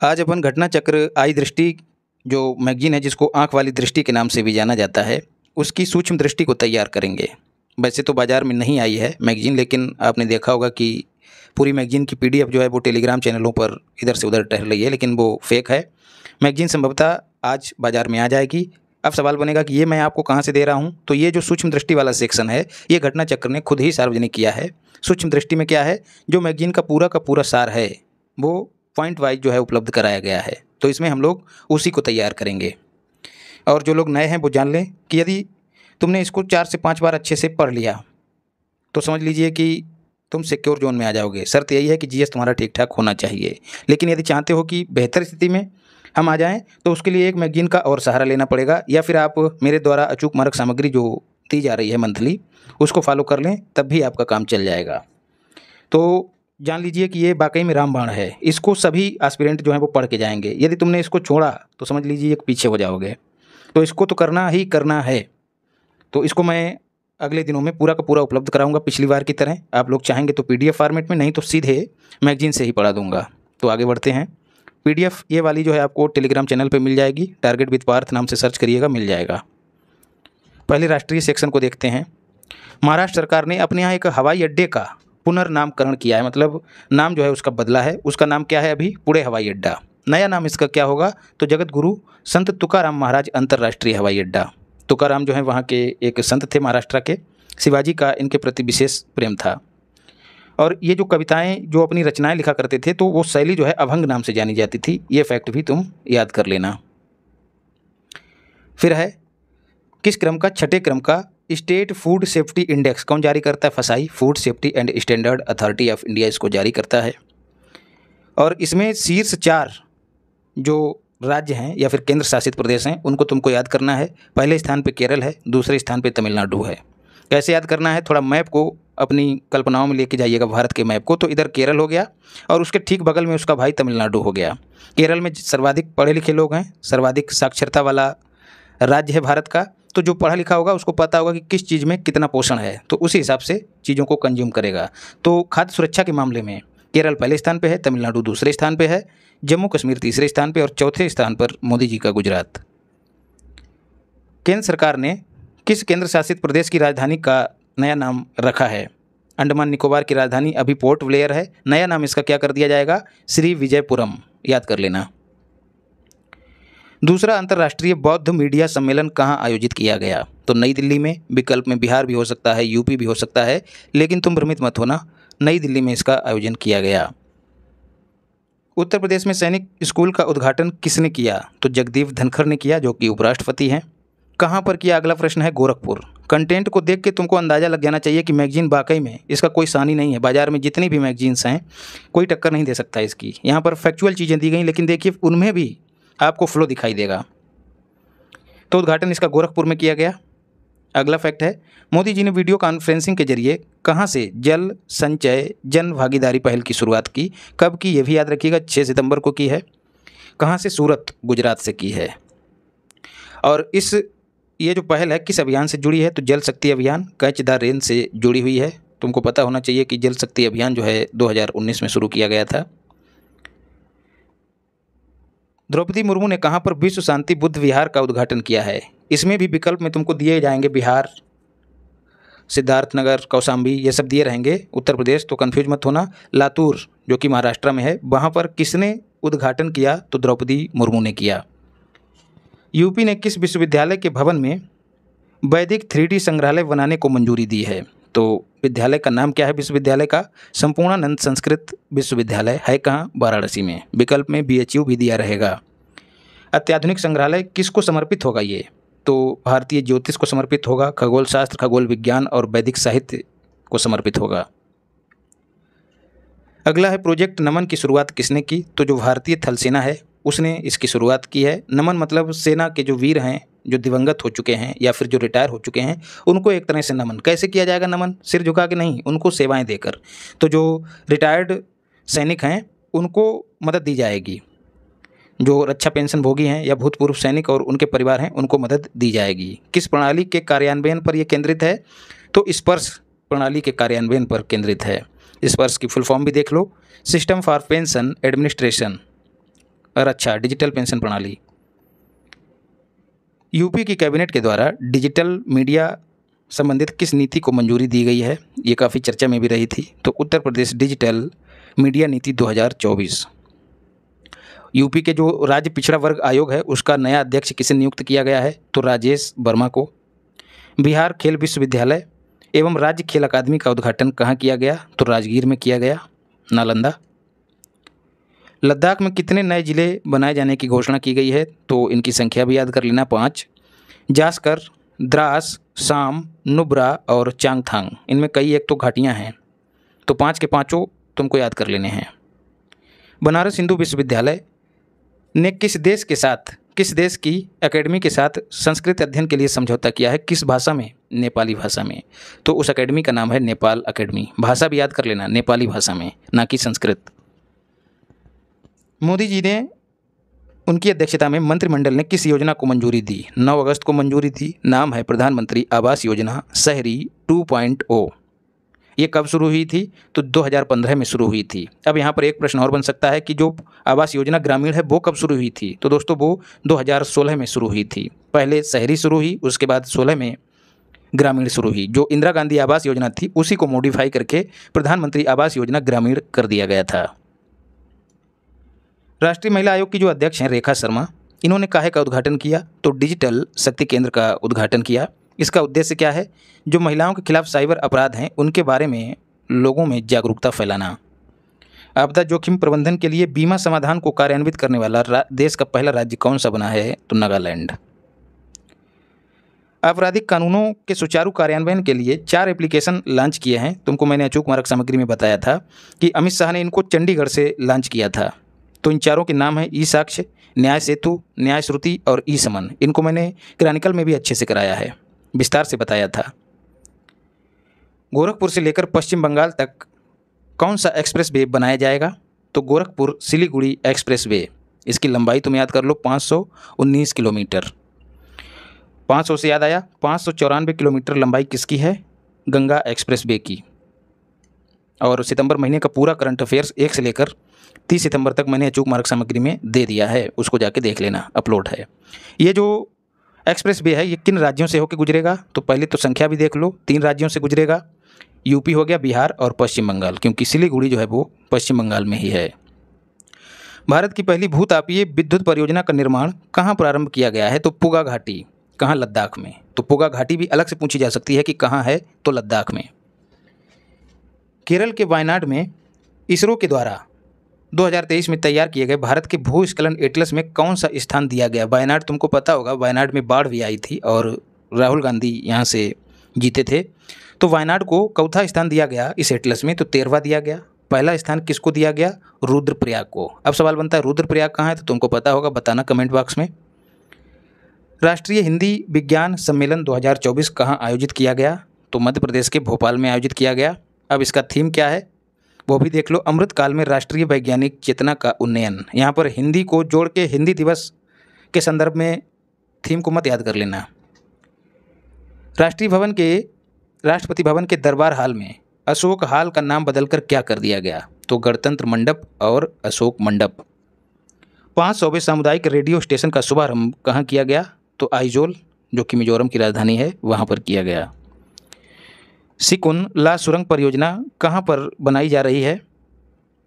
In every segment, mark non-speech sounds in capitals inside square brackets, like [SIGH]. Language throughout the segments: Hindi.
आज अपन घटना चक्र आई दृष्टि, जो मैगजीन है, जिसको आँख वाली दृष्टि के नाम से भी जाना जाता है, उसकी सूक्ष्म दृष्टि को तैयार करेंगे। वैसे तो बाज़ार में नहीं आई है मैगजीन, लेकिन आपने देखा होगा कि पूरी मैगजीन की पीडीएफ जो है, वो टेलीग्राम चैनलों पर इधर से उधर टहल रही है, लेकिन वो फेक है। मैगजीन संभवतः आज बाज़ार में आ जाएगी। अब सवाल बनेगा कि ये मैं आपको कहाँ से दे रहा हूँ? तो ये जो सूक्ष्म दृष्टि वाला सेक्शन है, ये घटना चक्र ने खुद ही सार्वजनिक किया है। सूक्ष्म दृष्टि में क्या है? जो मैगजीन का पूरा का पूरा सार है, वो पॉइंट वाइज जो है उपलब्ध कराया गया है। तो इसमें हम लोग उसी को तैयार करेंगे। और जो लोग नए हैं वो जान लें कि यदि तुमने इसको चार से पाँच बार अच्छे से पढ़ लिया तो समझ लीजिए कि तुम सिक्योर जोन में आ जाओगे। शर्त यही है कि जीएस तुम्हारा ठीक ठाक होना चाहिए। लेकिन यदि चाहते हो कि बेहतर स्थिति में हम आ जाएँ तो उसके लिए एक मैगजीन का और सहारा लेना पड़ेगा, या फिर आप मेरे द्वारा अचूक मारक सामग्री जो दी जा रही है मंथली, उसको फॉलो कर लें, तब भी आपका काम चल जाएगा। तो जान लीजिए कि ये वाकई में रामबाण है। इसको सभी एस्पिरेंट जो हैं वो पढ़ के जाएँगे। यदि तुमने इसको छोड़ा तो समझ लीजिए एक पीछे हो जाओगे। तो इसको तो करना ही करना है। तो इसको मैं अगले दिनों में पूरा का पूरा उपलब्ध कराऊँगा पिछली बार की तरह। आप लोग चाहेंगे तो पीडीएफ फॉर्मेट में, नहीं तो सीधे मैगजीन से ही पढ़ा दूँगा। तो आगे बढ़ते हैं। पीडीएफ ये वाली जो है आपको टेलीग्राम चैनल पर मिल जाएगी। टारगेट विद पार्थ नाम से सर्च करिएगा, मिल जाएगा। पहले राष्ट्रीय सेक्शन को देखते हैं। महाराष्ट्र सरकार ने अपने यहाँ एक हवाई अड्डे का पुनर्नामकरण किया है मतलब नाम जो है उसका बदला है। उसका नाम क्या है अभी? पुणे हवाई अड्डा। नया नाम इसका क्या होगा? तो जगत गुरु संत तुकाराम महाराज अंतर्राष्ट्रीय हवाई अड्डा। तुकाराम जो है वहाँ के एक संत थे महाराष्ट्र के। शिवाजी का इनके प्रति विशेष प्रेम था। और ये जो कविताएँ, जो अपनी रचनाएँ लिखा करते थे तो वो शैली जो है अभंग नाम से जानी जाती थी। ये फैक्ट भी तुम याद कर लेना। फिर है, किस क्रम का, छठे क्रम का स्टेट फ़ूड सेफ्टी इंडेक्स कौन जारी करता है? FSSAI food safety and standard authority of India इसको जारी करता है। और इसमें शीर्ष चार जो राज्य हैं या फिर केंद्र शासित प्रदेश हैं, उनको तुमको याद करना है। पहले स्थान पे केरल है, दूसरे स्थान पे तमिलनाडु है। कैसे याद करना है? थोड़ा मैप को अपनी कल्पनाओं में लेके जाइएगा भारत के मैप को। तो इधर केरल हो गया, और उसके ठीक बगल में उसका भाई तमिलनाडु हो गया। केरल में सर्वाधिक पढ़े लिखे लोग हैं, सर्वाधिक साक्षरता वाला राज्य है भारत का। तो जो पढ़ा लिखा होगा, उसको पता होगा कि किस चीज़ में कितना पोषण है। तो उसी हिसाब से चीज़ों को कंज्यूम करेगा। तो खाद्य सुरक्षा के मामले में, केरल पहले स्थान पर है, तमिलनाडु दूसरे स्थान पर है जम्मू कश्मीर तीसरे स्थान पर और चौथे स्थान पर मोदी जी का गुजरात। केंद्र सरकार ने किस केंद्र शासित प्रदेश की राजधानी का नया नाम रखा है? अंडमान निकोबार की राजधानी अभी पोर्ट ब्लेयर है। नया नाम इसका क्या कर दिया जाएगा? श्री विजयपुरम। याद कर लेना। दूसरा अंतर्राष्ट्रीय बौद्ध मीडिया सम्मेलन कहाँ आयोजित किया गया? तो नई दिल्ली में विकल्प में बिहार भी हो सकता है, यूपी भी हो सकता है, लेकिन तुम भ्रमित मत होना, नई दिल्ली में इसका आयोजन किया गया। उत्तर प्रदेश में सैनिक स्कूल का उद्घाटन किसने किया? तो जगदीप धनखड़ ने किया, जो कि उपराष्ट्रपति हैं। कहाँ पर किया अगला प्रश्न है, गोरखपुर। कंटेंट को देख के तुमको अंदाज़ा लग जाना चाहिए कि मैगजीन वाकई में इसका कोई सानी नहीं है। बाज़ार में जितनी भी मैगजीन्स हैं, कोई टक्कर नहीं दे सकता इसकी। यहाँ पर फैक्चुअल चीज़ें दी गई, लेकिन देखिए, उनमें भी आपको फ्लो दिखाई देगा। तो उद्घाटन इसका गोरखपुर में किया गया। अगला फैक्ट है, मोदी जी ने वीडियो कॉन्फ्रेंसिंग के ज़रिए कहाँ से जल संचय, जन भागीदारी पहल की शुरुआत की, कब की यह भी याद रखिएगा छः सितंबर को की है। कहाँ से सूरत गुजरात से की है। और इस, ये जो पहल है, किस अभियान से जुड़ी है? तो जल शक्ति अभियान कैच द रेन से जुड़ी हुई है। तुमको पता होना चाहिए कि जल शक्ति अभियान जो है 2019 में शुरू किया गया था। द्रौपदी मुर्मू ने कहाँ पर विश्व शांति बुद्ध विहार का उद्घाटन किया है? इसमें भी विकल्प में तुमको दिए जाएँगे बिहार सिद्धार्थनगर कौशाम्बी, ये सब दिए रहेंगे। उत्तर प्रदेश तो कन्फ्यूज़ मत होना। लातूर, जो कि महाराष्ट्र में है, वहाँ पर किसने उद्घाटन किया? तो द्रौपदी मुर्मू ने किया। यूपी ने किस विश्वविद्यालय के भवन में वैदिक थ्री संग्रहालय बनाने को मंजूरी दी है? तो विद्यालय का नाम क्या है? विश्वविद्यालय का संपूर्णानंद संस्कृत विश्वविद्यालय है कहाँ? वाराणसी में। विकल्प में बीएचयू भी दिया रहेगा। अत्याधुनिक संग्रहालय किसको समर्पित होगा ये? तो भारतीय ज्योतिष को समर्पित होगा खगोल शास्त्र खगोल विज्ञान और वैदिक साहित्य को समर्पित होगा। अगला है प्रोजेक्ट नमन की शुरुआत किसने की? तो जो भारतीय थल सेना है, उसने इसकी शुरुआत की है। नमन मतलब सेना के जो वीर हैं जो दिवंगत हो चुके हैं या फिर जो रिटायर हो चुके हैं, उनको एक तरह से नमन। कैसे किया जाएगा नमन? सिर झुका के नहीं, उनको सेवाएँ देकर। तो जो रिटायर्ड सैनिक हैं, उनको मदद दी जाएगी। जो रक्षा पेंशन भोगी हैं या भूतपूर्व सैनिक और उनके परिवार हैं, उनको मदद दी जाएगी। किस प्रणाली के कार्यान्वयन पर यह केंद्रित है? तो स्पर्श प्रणाली के कार्यान्वयन पर केंद्रित है। स्पर्श की फुल फॉर्म भी देख लो। सिस्टम फॉर पेंशन एडमिनिस्ट्रेशन और अच्छा डिजिटल पेंशन प्रणाली। यूपी की कैबिनेट के द्वारा डिजिटल मीडिया संबंधित किस नीति को मंजूरी दी गई है? ये काफ़ी चर्चा में भी रही थी। तो उत्तर प्रदेश डिजिटल मीडिया नीति 2024 यूपी के जो राज्य पिछड़ा वर्ग आयोग है, उसका नया अध्यक्ष किसे नियुक्त किया गया है? तो राजेश वर्मा को। बिहार खेल विश्वविद्यालय एवं राज्य खेल अकादमी का उद्घाटन कहाँ किया गया? तो राजगीर में किया गया। नालंदा। लद्दाख में कितने नए ज़िले बनाए जाने की घोषणा की गई है? तो इनकी संख्या भी याद कर लेना, पाँच। जासकर, द्रास शाम नुब्रा और चांगथांग। इनमें कई एक तो घाटियाँ हैं। तो पाँच के पाँचों तुमको याद कर लेने हैं। बनारस हिंदू विश्वविद्यालय ने किस देश के साथ, किस देश की एकेडमी के साथ संस्कृत अध्ययन के लिए समझौता किया है? किस भाषा में? नेपाली भाषा में। तो उस एकेडमी का नाम है नेपाल एकेडमी भाषा भी याद कर लेना, नेपाली भाषा में, ना कि संस्कृत। मोदी जी ने उनकी अध्यक्षता में मंत्रिमंडल ने किस योजना को मंजूरी दी? 9 अगस्त को मंजूरी दी नाम है प्रधानमंत्री आवास योजना, शहरी 2.0 ये कब शुरू हुई थी? तो 2015 में शुरू हुई थी। अब यहाँ पर एक प्रश्न और बन सकता है कि जो आवास योजना ग्रामीण है, वो कब शुरू हुई थी? तो दोस्तों, वो 2016 में शुरू हुई थी। पहले शहरी शुरू हुई, उसके बाद 16 में ग्रामीण शुरू हुई। जो इंदिरा गांधी आवास योजना थी, उसी को मॉडिफाई करके प्रधानमंत्री आवास योजना ग्रामीण कर दिया गया था। राष्ट्रीय महिला आयोग की जो अध्यक्ष हैं रेखा शर्मा, इन्होंने काहे का उद्घाटन किया? तो डिजिटल शक्ति केंद्र का उद्घाटन किया। इसका उद्देश्य क्या है? जो महिलाओं के खिलाफ साइबर अपराध हैं, उनके बारे में लोगों में जागरूकता फैलाना। आपदा जोखिम प्रबंधन के लिए बीमा समाधान को कार्यान्वित करने वाला देश का पहला राज्य कौन सा बना है? तो नागालैंड। आपराधिक कानूनों के सुचारू कार्यान्वयन के लिए चार एप्लीकेशन लॉन्च किए हैं। तुमको मैंने अचूक मारक सामग्री में बताया था कि अमित शाह ने इनको चंडीगढ़ से लॉन्च किया था। तो इन चारों के नाम है, ई साक्ष्य, न्याय सेतु, न्याय श्रुति और ई समन। इनको मैंने क्रैनिकल में भी अच्छे से कराया है, विस्तार से बताया था। गोरखपुर से लेकर पश्चिम बंगाल तक कौन सा एक्सप्रेस वे बनाया जाएगा? तो गोरखपुर सिलीगुड़ी एक्सप्रेस वे। इसकी लंबाई तुम याद कर लो 519 किलोमीटर। 500 से याद आया, पाँच सौ चौरानवे किलोमीटर लंबाई किसकी है? गंगा एक्सप्रेस वे की। और सितंबर महीने का पूरा करंट अफेयर्स एक से लेकर तीस सितंबर तक मैंने अचूक मार्ग सामग्री में दे दिया है, उसको जाके देख लेना, अपलोड है। ये जो एक्सप्रेस वे है, ये किन राज्यों से होकर गुजरेगा? तो पहले तो संख्या भी देख लो, तीन राज्यों से गुजरेगा। यूपी हो गया, बिहार और पश्चिम बंगाल, क्योंकि सिलीगुड़ी जो है वो पश्चिम बंगाल में ही है। भारत की पहली भूतापीय विद्युत परियोजना का निर्माण कहाँ प्रारंभ किया गया है? तो पुगा घाटी, कहाँ लद्दाख में? तो पुगा घाटी भी अलग से पूछी जा सकती है कि कहाँ है तो लद्दाख में। केरल के वायनाड में इसरो के द्वारा 2023 में तैयार किए गए भारत के भूस्खलन एटलस में कौन सा स्थान दिया गया? वायनाड, तुमको पता होगा, वायनाड में बाढ़ भी आई थी और राहुल गांधी यहाँ से जीते थे। तो वायनाड को चौथा स्थान दिया गया इस एटलस में तो तेरहवा दिया गया। पहला स्थान किसको दिया गया? रुद्रप्रयाग को। अब सवाल बनता है, रुद्रप्रयाग कहाँ है? तो तुमको पता होगा, बताना कमेंट बॉक्स में। राष्ट्रीय हिंदी विज्ञान सम्मेलन 2024 कहाँ आयोजित किया गया? तो मध्य प्रदेश के भोपाल में आयोजित किया गया। अब इसका थीम क्या है? वो भी देख लो अमृत काल में राष्ट्रीय वैज्ञानिक चेतना का उन्नयन। यहाँ पर हिंदी को जोड़ के हिंदी दिवस के संदर्भ में थीम को मत याद कर लेना। राष्ट्रीय भवन के, राष्ट्रपति भवन के दरबार हाल में अशोक हाल का नाम बदलकर क्या कर दिया गया? तो गणतंत्र मंडप और अशोक मंडप। पाँच सौवे सामुदायिक रेडियो स्टेशन का शुभारंभ कहाँ किया गया? तो आइजोल, जो कि मिजोरम की राजधानी है, वहाँ पर किया गया। सिकुन ला सुरंग परियोजना कहाँ पर बनाई जा रही है?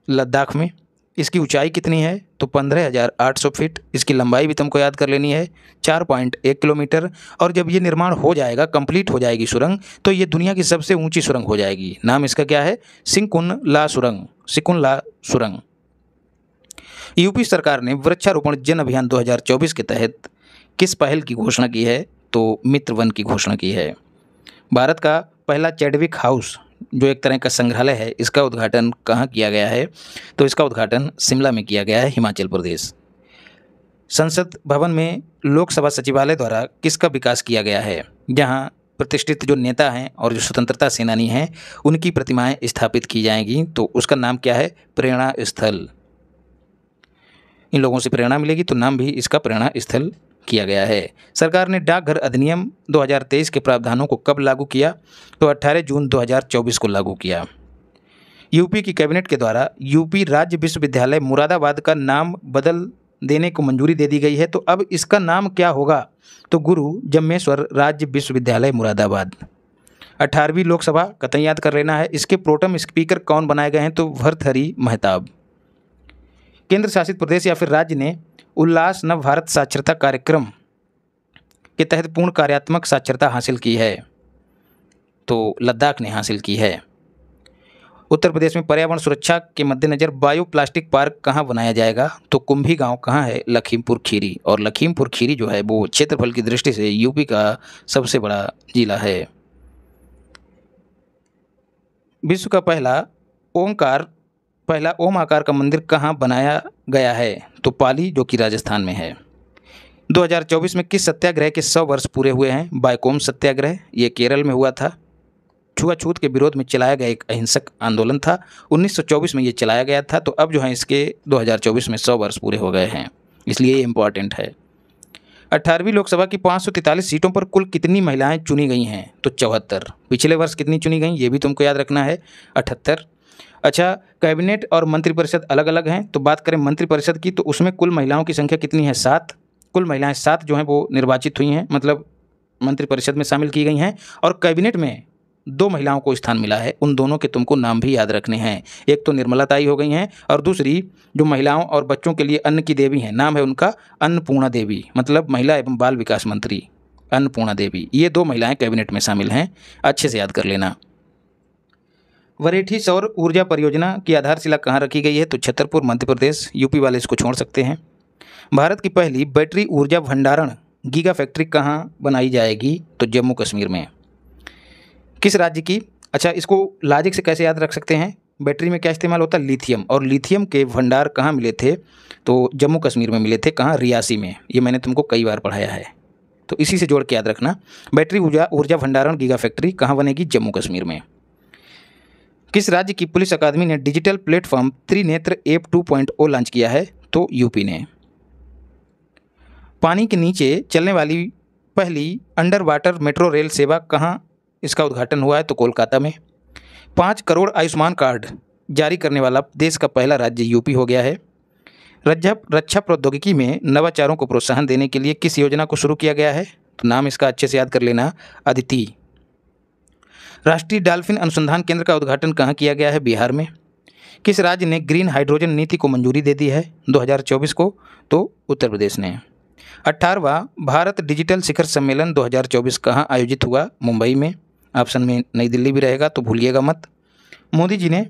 लद्दाख में। इसकी ऊंचाई कितनी है? तो पंद्रह हज़ार आठ सौ फीट। इसकी लंबाई भी तुमको याद कर लेनी है। चार पॉइंट एक किलोमीटर। और जब ये निर्माण हो जाएगा, कंप्लीट हो जाएगी सुरंग तो ये दुनिया की सबसे ऊँची सुरंग हो जाएगी। नाम इसका क्या है? सिंकुन ला सुरंग। सिकुन ला सुरंग। यूपी सरकार ने वृक्षारोपण जन अभियान 2024 के तहत किस पहल की घोषणा की है? तो मित्र वन की घोषणा की है। भारत का पहला चैडविक हाउस जो एक तरह का संग्रहालय है, इसका उद्घाटन कहाँ किया गया है? तो इसका उद्घाटन शिमला में किया गया है, हिमाचल प्रदेश। संसद भवन में लोकसभा सचिवालय द्वारा किसका विकास किया गया है? जहाँ प्रतिष्ठित जो नेता हैं और जो स्वतंत्रता सेनानी हैं, उनकी प्रतिमाएँ स्थापित की जाएँगी। तो उसका नाम क्या है? प्रेरणा स्थल। इन लोगों से प्रेरणा मिलेगी तो नाम भी इसका प्रेरणा स्थल किया गया है। सरकार ने डाकघर अधिनियम 2023 के प्रावधानों को कब लागू किया? तो 18 जून 2024 को लागू किया। यूपी की कैबिनेट के द्वारा यूपी राज्य विश्वविद्यालय मुरादाबाद का नाम बदल देने को मंजूरी दे दी गई है। तो अब इसका नाम क्या होगा? तो गुरु जम्मेश्वर राज्य विश्वविद्यालय मुरादाबाद। अठारहवीं लोकसभा कतई याद कर लेना है। इसके प्रोटम स्पीकर कौन बनाए गए हैं? तो भरथरी महताब। केंद्र शासित प्रदेश या फिर राज्य ने उल्लास नव भारत साक्षरता कार्यक्रम के तहत पूर्ण कार्यात्मक साक्षरता हासिल की है तो लद्दाख ने हासिल की है। उत्तर प्रदेश में पर्यावरण सुरक्षा के मद्देनज़र बायो प्लास्टिक पार्क कहाँ बनाया जाएगा? तो कुंभी गाँव कहाँ है? लखीमपुर खीरी। और लखीमपुर खीरी जो है, वो क्षेत्रफल की दृष्टि से यूपी का सबसे बड़ा जिला है। विश्व का पहला ओंकार, पहला ओम आकार का मंदिर कहाँ बनाया गया है? तो पाली जो कि राजस्थान में है। 2024 में किस सत्याग्रह के 100 वर्ष पूरे हुए हैं? बायकोम सत्याग्रह, ये केरल में हुआ था। छुआछूत के विरोध में चलाया गया एक अहिंसक आंदोलन था। 1924 में ये चलाया गया था तो अब जो है इसके 2024 में 100 वर्ष पूरे हो गए हैं। इसलिए ये इंपॉर्टेंट है। अठारहवीं लोकसभा की पाँच सौ तैंतालीस सीटों पर कुल कितनी महिलाएँ चुनी गई हैं? तो चौहत्तर। पिछले वर्ष कितनी चुनी गई, ये भी तुमको याद रखना है। अठहत्तर अच्छा कैबिनेट और मंत्रिपरिषद अलग अलग हैं तो बात करें मंत्रिपरिषद की तो उसमें कुल महिलाओं की संख्या कितनी है? सात। कुल महिलाएँ सात जो हैं, वो निर्वाचित हुई हैं मतलब मंत्रिपरिषद में शामिल की गई हैं, और कैबिनेट में दो महिलाओं को स्थान मिला है, उन दोनों के तुमको नाम भी याद रखने हैं। एक तो निर्मला ताई हो गई हैं, और दूसरी जो महिलाओं और बच्चों के लिए अन्न की देवी हैं, नाम है उनका अन्नपूर्णा देवी मतलब महिला एवं बाल विकास मंत्री अन्नपूर्णा देवी, ये दो महिलाएँ कैबिनेट में शामिल हैं, अच्छे से याद कर लेना। वरेठी सौर ऊर्जा परियोजना की आधारशिला कहाँ रखी गई है? तो छतरपुर, मध्य प्रदेश, यूपी वाले इसको छोड़ सकते हैं। भारत की पहली बैटरी ऊर्जा भंडारण गीगा फैक्ट्री कहाँ बनाई जाएगी? तो जम्मू कश्मीर में। किस राज्य की? अच्छा इसको लॉजिक से कैसे याद रख सकते हैं? बैटरी में क्या इस्तेमाल होता? है लिथियम और लिथियम के भंडार कहाँ मिले थे? तो जम्मू कश्मीर में मिले थे कहाँ? रियासी में। ये मैंने तुमको कई बार पढ़ाया है। तो इसी से जोड़ के याद रखना, बैटरी ऊर्जा ऊर्जा भंडारण गीगा फैक्ट्री कहाँ बनेगी? जम्मू कश्मीर में। किस राज्य की पुलिस अकादमी ने digital platform Trinetra app two point O launch किया है? तो यूपी ने। पानी के नीचे चलने वाली पहली अंडर वाटर मेट्रो रेल सेवा कहाँ? इसका उद्घाटन हुआ है तो कोलकाता में। पाँच करोड़ आयुष्मान कार्ड जारी करने वाला देश का पहला राज्य यूपी हो गया है। रक्षा प्रौद्योगिकी में नवाचारों को प्रोत्साहन देने के लिए किस योजना को शुरू किया गया है? तो नाम इसका अच्छे से याद कर लेना। अदिति राष्ट्रीय डाल्फिन अनुसंधान केंद्र का उद्घाटन कहाँ किया गया है बिहार में? किस राज्य ने ग्रीन हाइड्रोजन नीति को मंजूरी दे दी है? 2024 को तो उत्तर प्रदेश ने। अट्ठारहवा भारत डिजिटल शिखर सम्मेलन 2024 कहाँ आयोजित हुआ? मुंबई में। ऑप्शन में नई दिल्ली भी रहेगा तो भूलिएगा मत। मोदी जी ने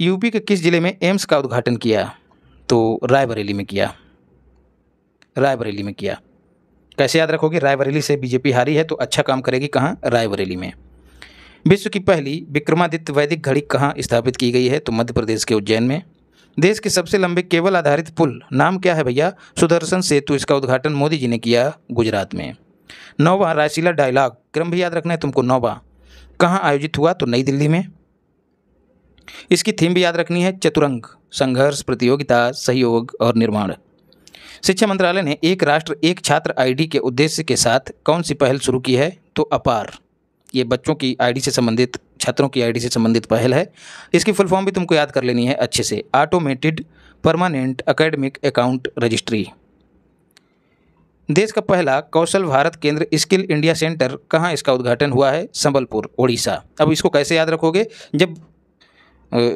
यूपी के किस ज़िले में एम्स का उद्घाटन किया? तो रायबरेली में किया। रायबरेली में किया। कैसे याद रखोगे? रायबरेली से बीजेपी हारी है तो अच्छा काम करेगी कहाँ? रायबरेली में। विश्व की पहली विक्रमादित्य वैदिक घड़ी कहाँ स्थापित की गई है? तो मध्य प्रदेश के उज्जैन में। देश के सबसे लंबे केबल आधारित पुल, नाम क्या है भैया? सुदर्शन सेतु, इसका उद्घाटन मोदी जी ने किया गुजरात में। नौवा रायसीला डायलॉग, क्रम भी याद रखना है तुमको, नौवा। कहाँ आयोजित हुआ? तो नई दिल्ली में। इसकी थीम भी याद रखनी है, चतुरंग, संघर्ष, प्रतियोगिता, सहयोग और निर्माण। शिक्षा मंत्रालय ने एक राष्ट्र, एक छात्र आईडी के उद्देश्य के साथ कौन सी पहल शुरू की है? तो अपार। ये बच्चों की आईडी से संबंधित, छात्रों की आईडी से संबंधित पहल है। इसकी फुल फॉर्म भी तुमको याद कर लेनी है अच्छे से। Automated permanent academic account registry देश का पहला कौशल भारत केंद्र स्किल इंडिया सेंटर कहाँ इसका उद्घाटन हुआ है? संबलपुर, ओडिशा। अब इसको कैसे याद रखोगे? जब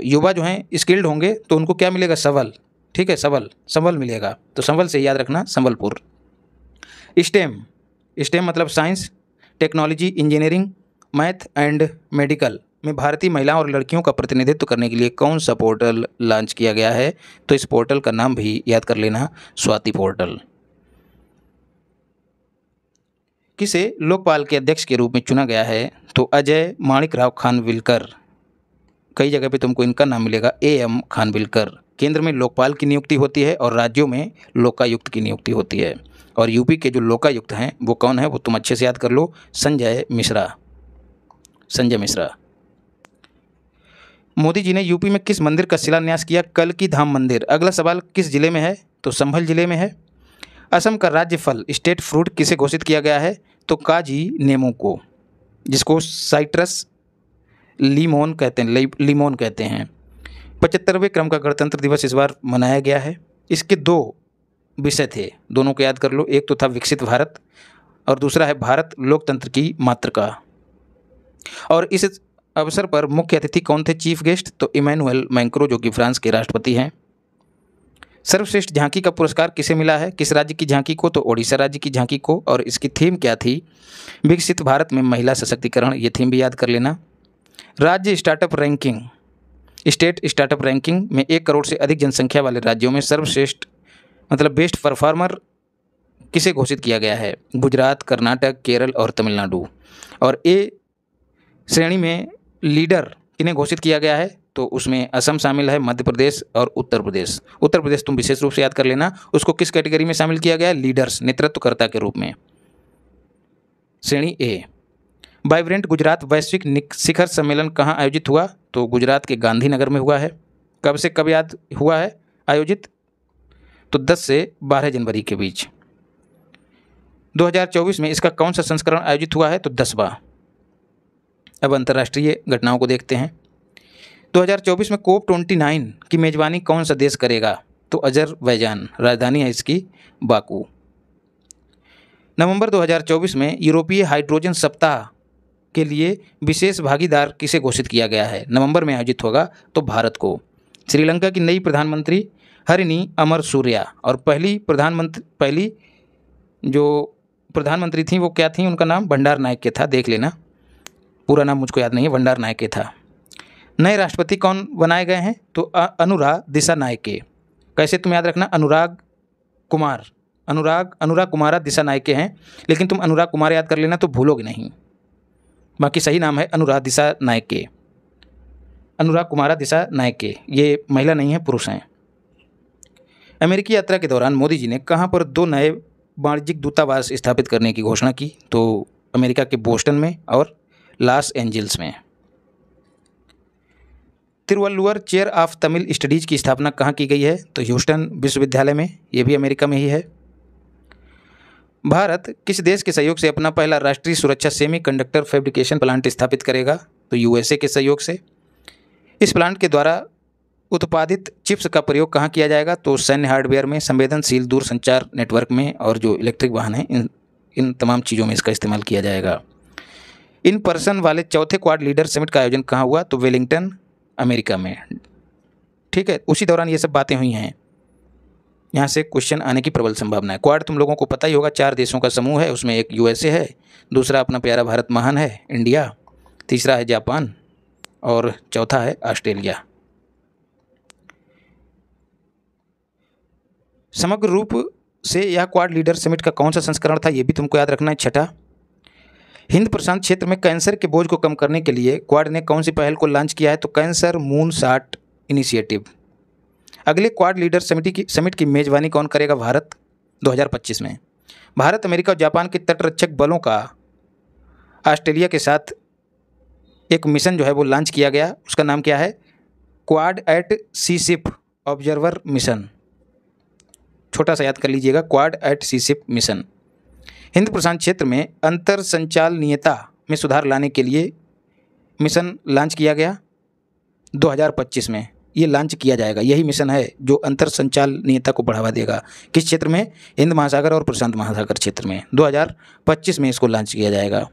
युवा जो हैं स्किल्ड होंगे तो उनको क्या मिलेगा? सबल। ठीक है, सबल। संबल मिलेगा। तो संबल से याद रखना, संबलपुर। स्टेम स्टेम मतलब science, technology, engineering math and medical में भारतीय महिलाओं और लड़कियों का प्रतिनिधित्व करने के लिए कौन सा पोर्टल लॉन्च किया गया है? तो इस पोर्टल का नाम भी याद कर लेना, स्वाति पोर्टल। किसे? लोकपाल के अध्यक्ष के रूप में चुना गया है। तो अजय माणिक राव खानविलकर। कई जगह पे तुमको इनका नाम मिलेगा, ए एम खानविलकर। केंद्र में लोकपाल की नियुक्ति होती है और राज्यों में लोकायुक्त की नियुक्ति होती है। और यूपी के जो लोकायुक्त हैं, वो कौन है? वो तुम अच्छे से याद कर लो, संजय मिश्रा। संजय मिश्रा। मोदी जी ने यूपी में किस मंदिर का शिलान्यास किया? कल की धाम मंदिर। अगला सवाल, किस ज़िले में है? तो संभल ज़िले में है। असम का राज्य फल स्टेट फ्रूट किसे घोषित किया गया है? तो काजी नेमो को, जिसको साइट्रस लीमोन कहते हैं लीमोन कहते हैं। पचहत्तरवें क्रम का गणतंत्र दिवस इस बार मनाया गया है। इसके दो विषय थे, दोनों को याद कर लो। एक तो था विकसित भारत और दूसरा है भारत लोकतंत्र की मातृका। और इस अवसर पर मुख्य अतिथि कौन थे? चीफ गेस्ट तो इमैनुअल मैंक्रो, जो कि फ्रांस के राष्ट्रपति हैं। सर्वश्रेष्ठ झांकी का पुरस्कार किसे मिला है? किस राज्य की झांकी को? तो ओडिशा राज्य की झांकी को। और इसकी थीम क्या थी? विकसित भारत में महिला सशक्तिकरण, ये थीम भी याद कर लेना। राज्य startup ranking. State startup ranking में एक करोड़ से अधिक जनसंख्या वाले राज्यों में सर्वश्रेष्ठ मतलब बेस्ट परफॉर्मर किसे घोषित किया गया है? गुजरात, कर्नाटक, केरल और तमिलनाडु। और ए श्रेणी में लीडर किन्हें घोषित किया गया है तो उसमें असम शामिल है, मध्य प्रदेश और उत्तर प्रदेश। उत्तर प्रदेश तुम विशेष रूप से याद कर लेना, उसको किस कैटेगरी में शामिल किया गया? है लीडर्स, नेतृत्वकर्ता के रूप में। श्रेणी ए वाइब्रेंट गुजरात वैश्विक शिखर सम्मेलन कहाँ आयोजित हुआ? तो गुजरात के गांधीनगर में हुआ है। कब से कब याद हुआ है आयोजित? तो 10 से 12 जनवरी के बीच। 2024 में इसका कौन सा संस्करण आयोजित हुआ है? तो दसवा। अब अंतर्राष्ट्रीय घटनाओं को देखते हैं। 2024 में कोप 29 की मेजबानी कौन सा देश करेगा? तो अजर अजरबैजान, राजधानी है इसकी, बाकू। नवंबर 2024 में यूरोपीय हाइड्रोजन सप्ताह के लिए विशेष भागीदार किसे घोषित किया गया है? नवंबर में आयोजित होगा तो भारत को। श्रीलंका की नई प्रधानमंत्री हरिनी अमर सूर्या और पहली प्रधानमंत्री पहली जो प्रधानमंत्री थी वो क्या थी? उनका नाम भंडार नायक के था, देख लेना। पूरा नाम मुझको याद नहीं है, भंडार नायके था। नए राष्ट्रपति कौन बनाए गए हैं? तो अनुराग दिशा नायके। कैसे तुम याद रखना? अनुराग कुमार। अनुराग अनुराग कुमारा दिशा नायके हैं, लेकिन तुम अनुराग कुमार याद कर लेना तो भूलोगे नहीं। बाकी सही नाम है अनुराग दिशा नायके। अनुराग कुमारा दिशा नायके। ये महिला नहीं है, पुरुष हैं। अमेरिकी यात्रा के दौरान मोदी जी ने कहाँ पर दो नए वाणिज्यिक दूतावास स्थापित करने की घोषणा की? तो अमेरिका के बोस्टन में और लॉस एंजल्स में। Thiruvalluvar chair of Tamil studies की स्थापना कहाँ की गई है? तो ह्यूस्टन विश्वविद्यालय में, ये भी अमेरिका में ही है। भारत किस देश के सहयोग से अपना पहला राष्ट्रीय सुरक्षा सेमी कंडक्टर फैब्रिकेशन प्लांट स्थापित करेगा? तो यूएसए के सहयोग से। इस प्लांट के द्वारा उत्पादित चिप्स का प्रयोग कहाँ किया जाएगा? तो सैन्य हार्डवेयर में, संवेदनशील दूरसंचार नेटवर्क में, और जो इलेक्ट्रिक वाहन हैं, इन इन तमाम चीज़ों में इसका इस्तेमाल किया जाएगा। इन पर्सन वाले चौथे क्वाड लीडर समिट का आयोजन कहाँ हुआ? तो वेलिंगटन, अमेरिका में। ठीक है, उसी दौरान ये सब बातें हुई हैं। यहाँ से क्वेश्चन आने की प्रबल संभावना है। क्वाड तुम लोगों को पता ही होगा, चार देशों का समूह है, उसमें एक यूएसए है, दूसरा अपना प्यारा भारत महान है इंडिया तीसरा है जापान, और चौथा है ऑस्ट्रेलिया। समग्र रूप से यह क्वाड लीडर समिट का कौन सा संस्करण था यह भी तुमको याद रखना है, छठा। हिंद प्रशांत क्षेत्र में कैंसर के बोझ को कम करने के लिए क्वाड ने कौन सी पहल को लॉन्च किया है? तो कैंसर मून साट इनिशिएटिव अगले क्वाड लीडर समिति की, समिट की मेजबानी कौन करेगा भारत? 2025 में। भारत, अमेरिका और जापान के तटरक्षक बलों का ऑस्ट्रेलिया के साथ एक मिशन जो है वो लॉन्च किया गया। उसका नाम क्या है? Quad at sea ship observer mission. छोटा सा याद कर लीजिएगा, quad at sea ship mission. Hind प्रशांत क्षेत्र में अंतर संचालनीयता में सुधार लाने के लिए मिशन लॉन्च किया गया। 2025 में ये लॉन्च किया जाएगा। यही मिशन है जो अंतर संचालनीयता को बढ़ावा देगा। किस क्षेत्र में? हिंद महासागर और प्रशांत महासागर क्षेत्र में। 2025 में इसको लॉन्च किया जाएगा।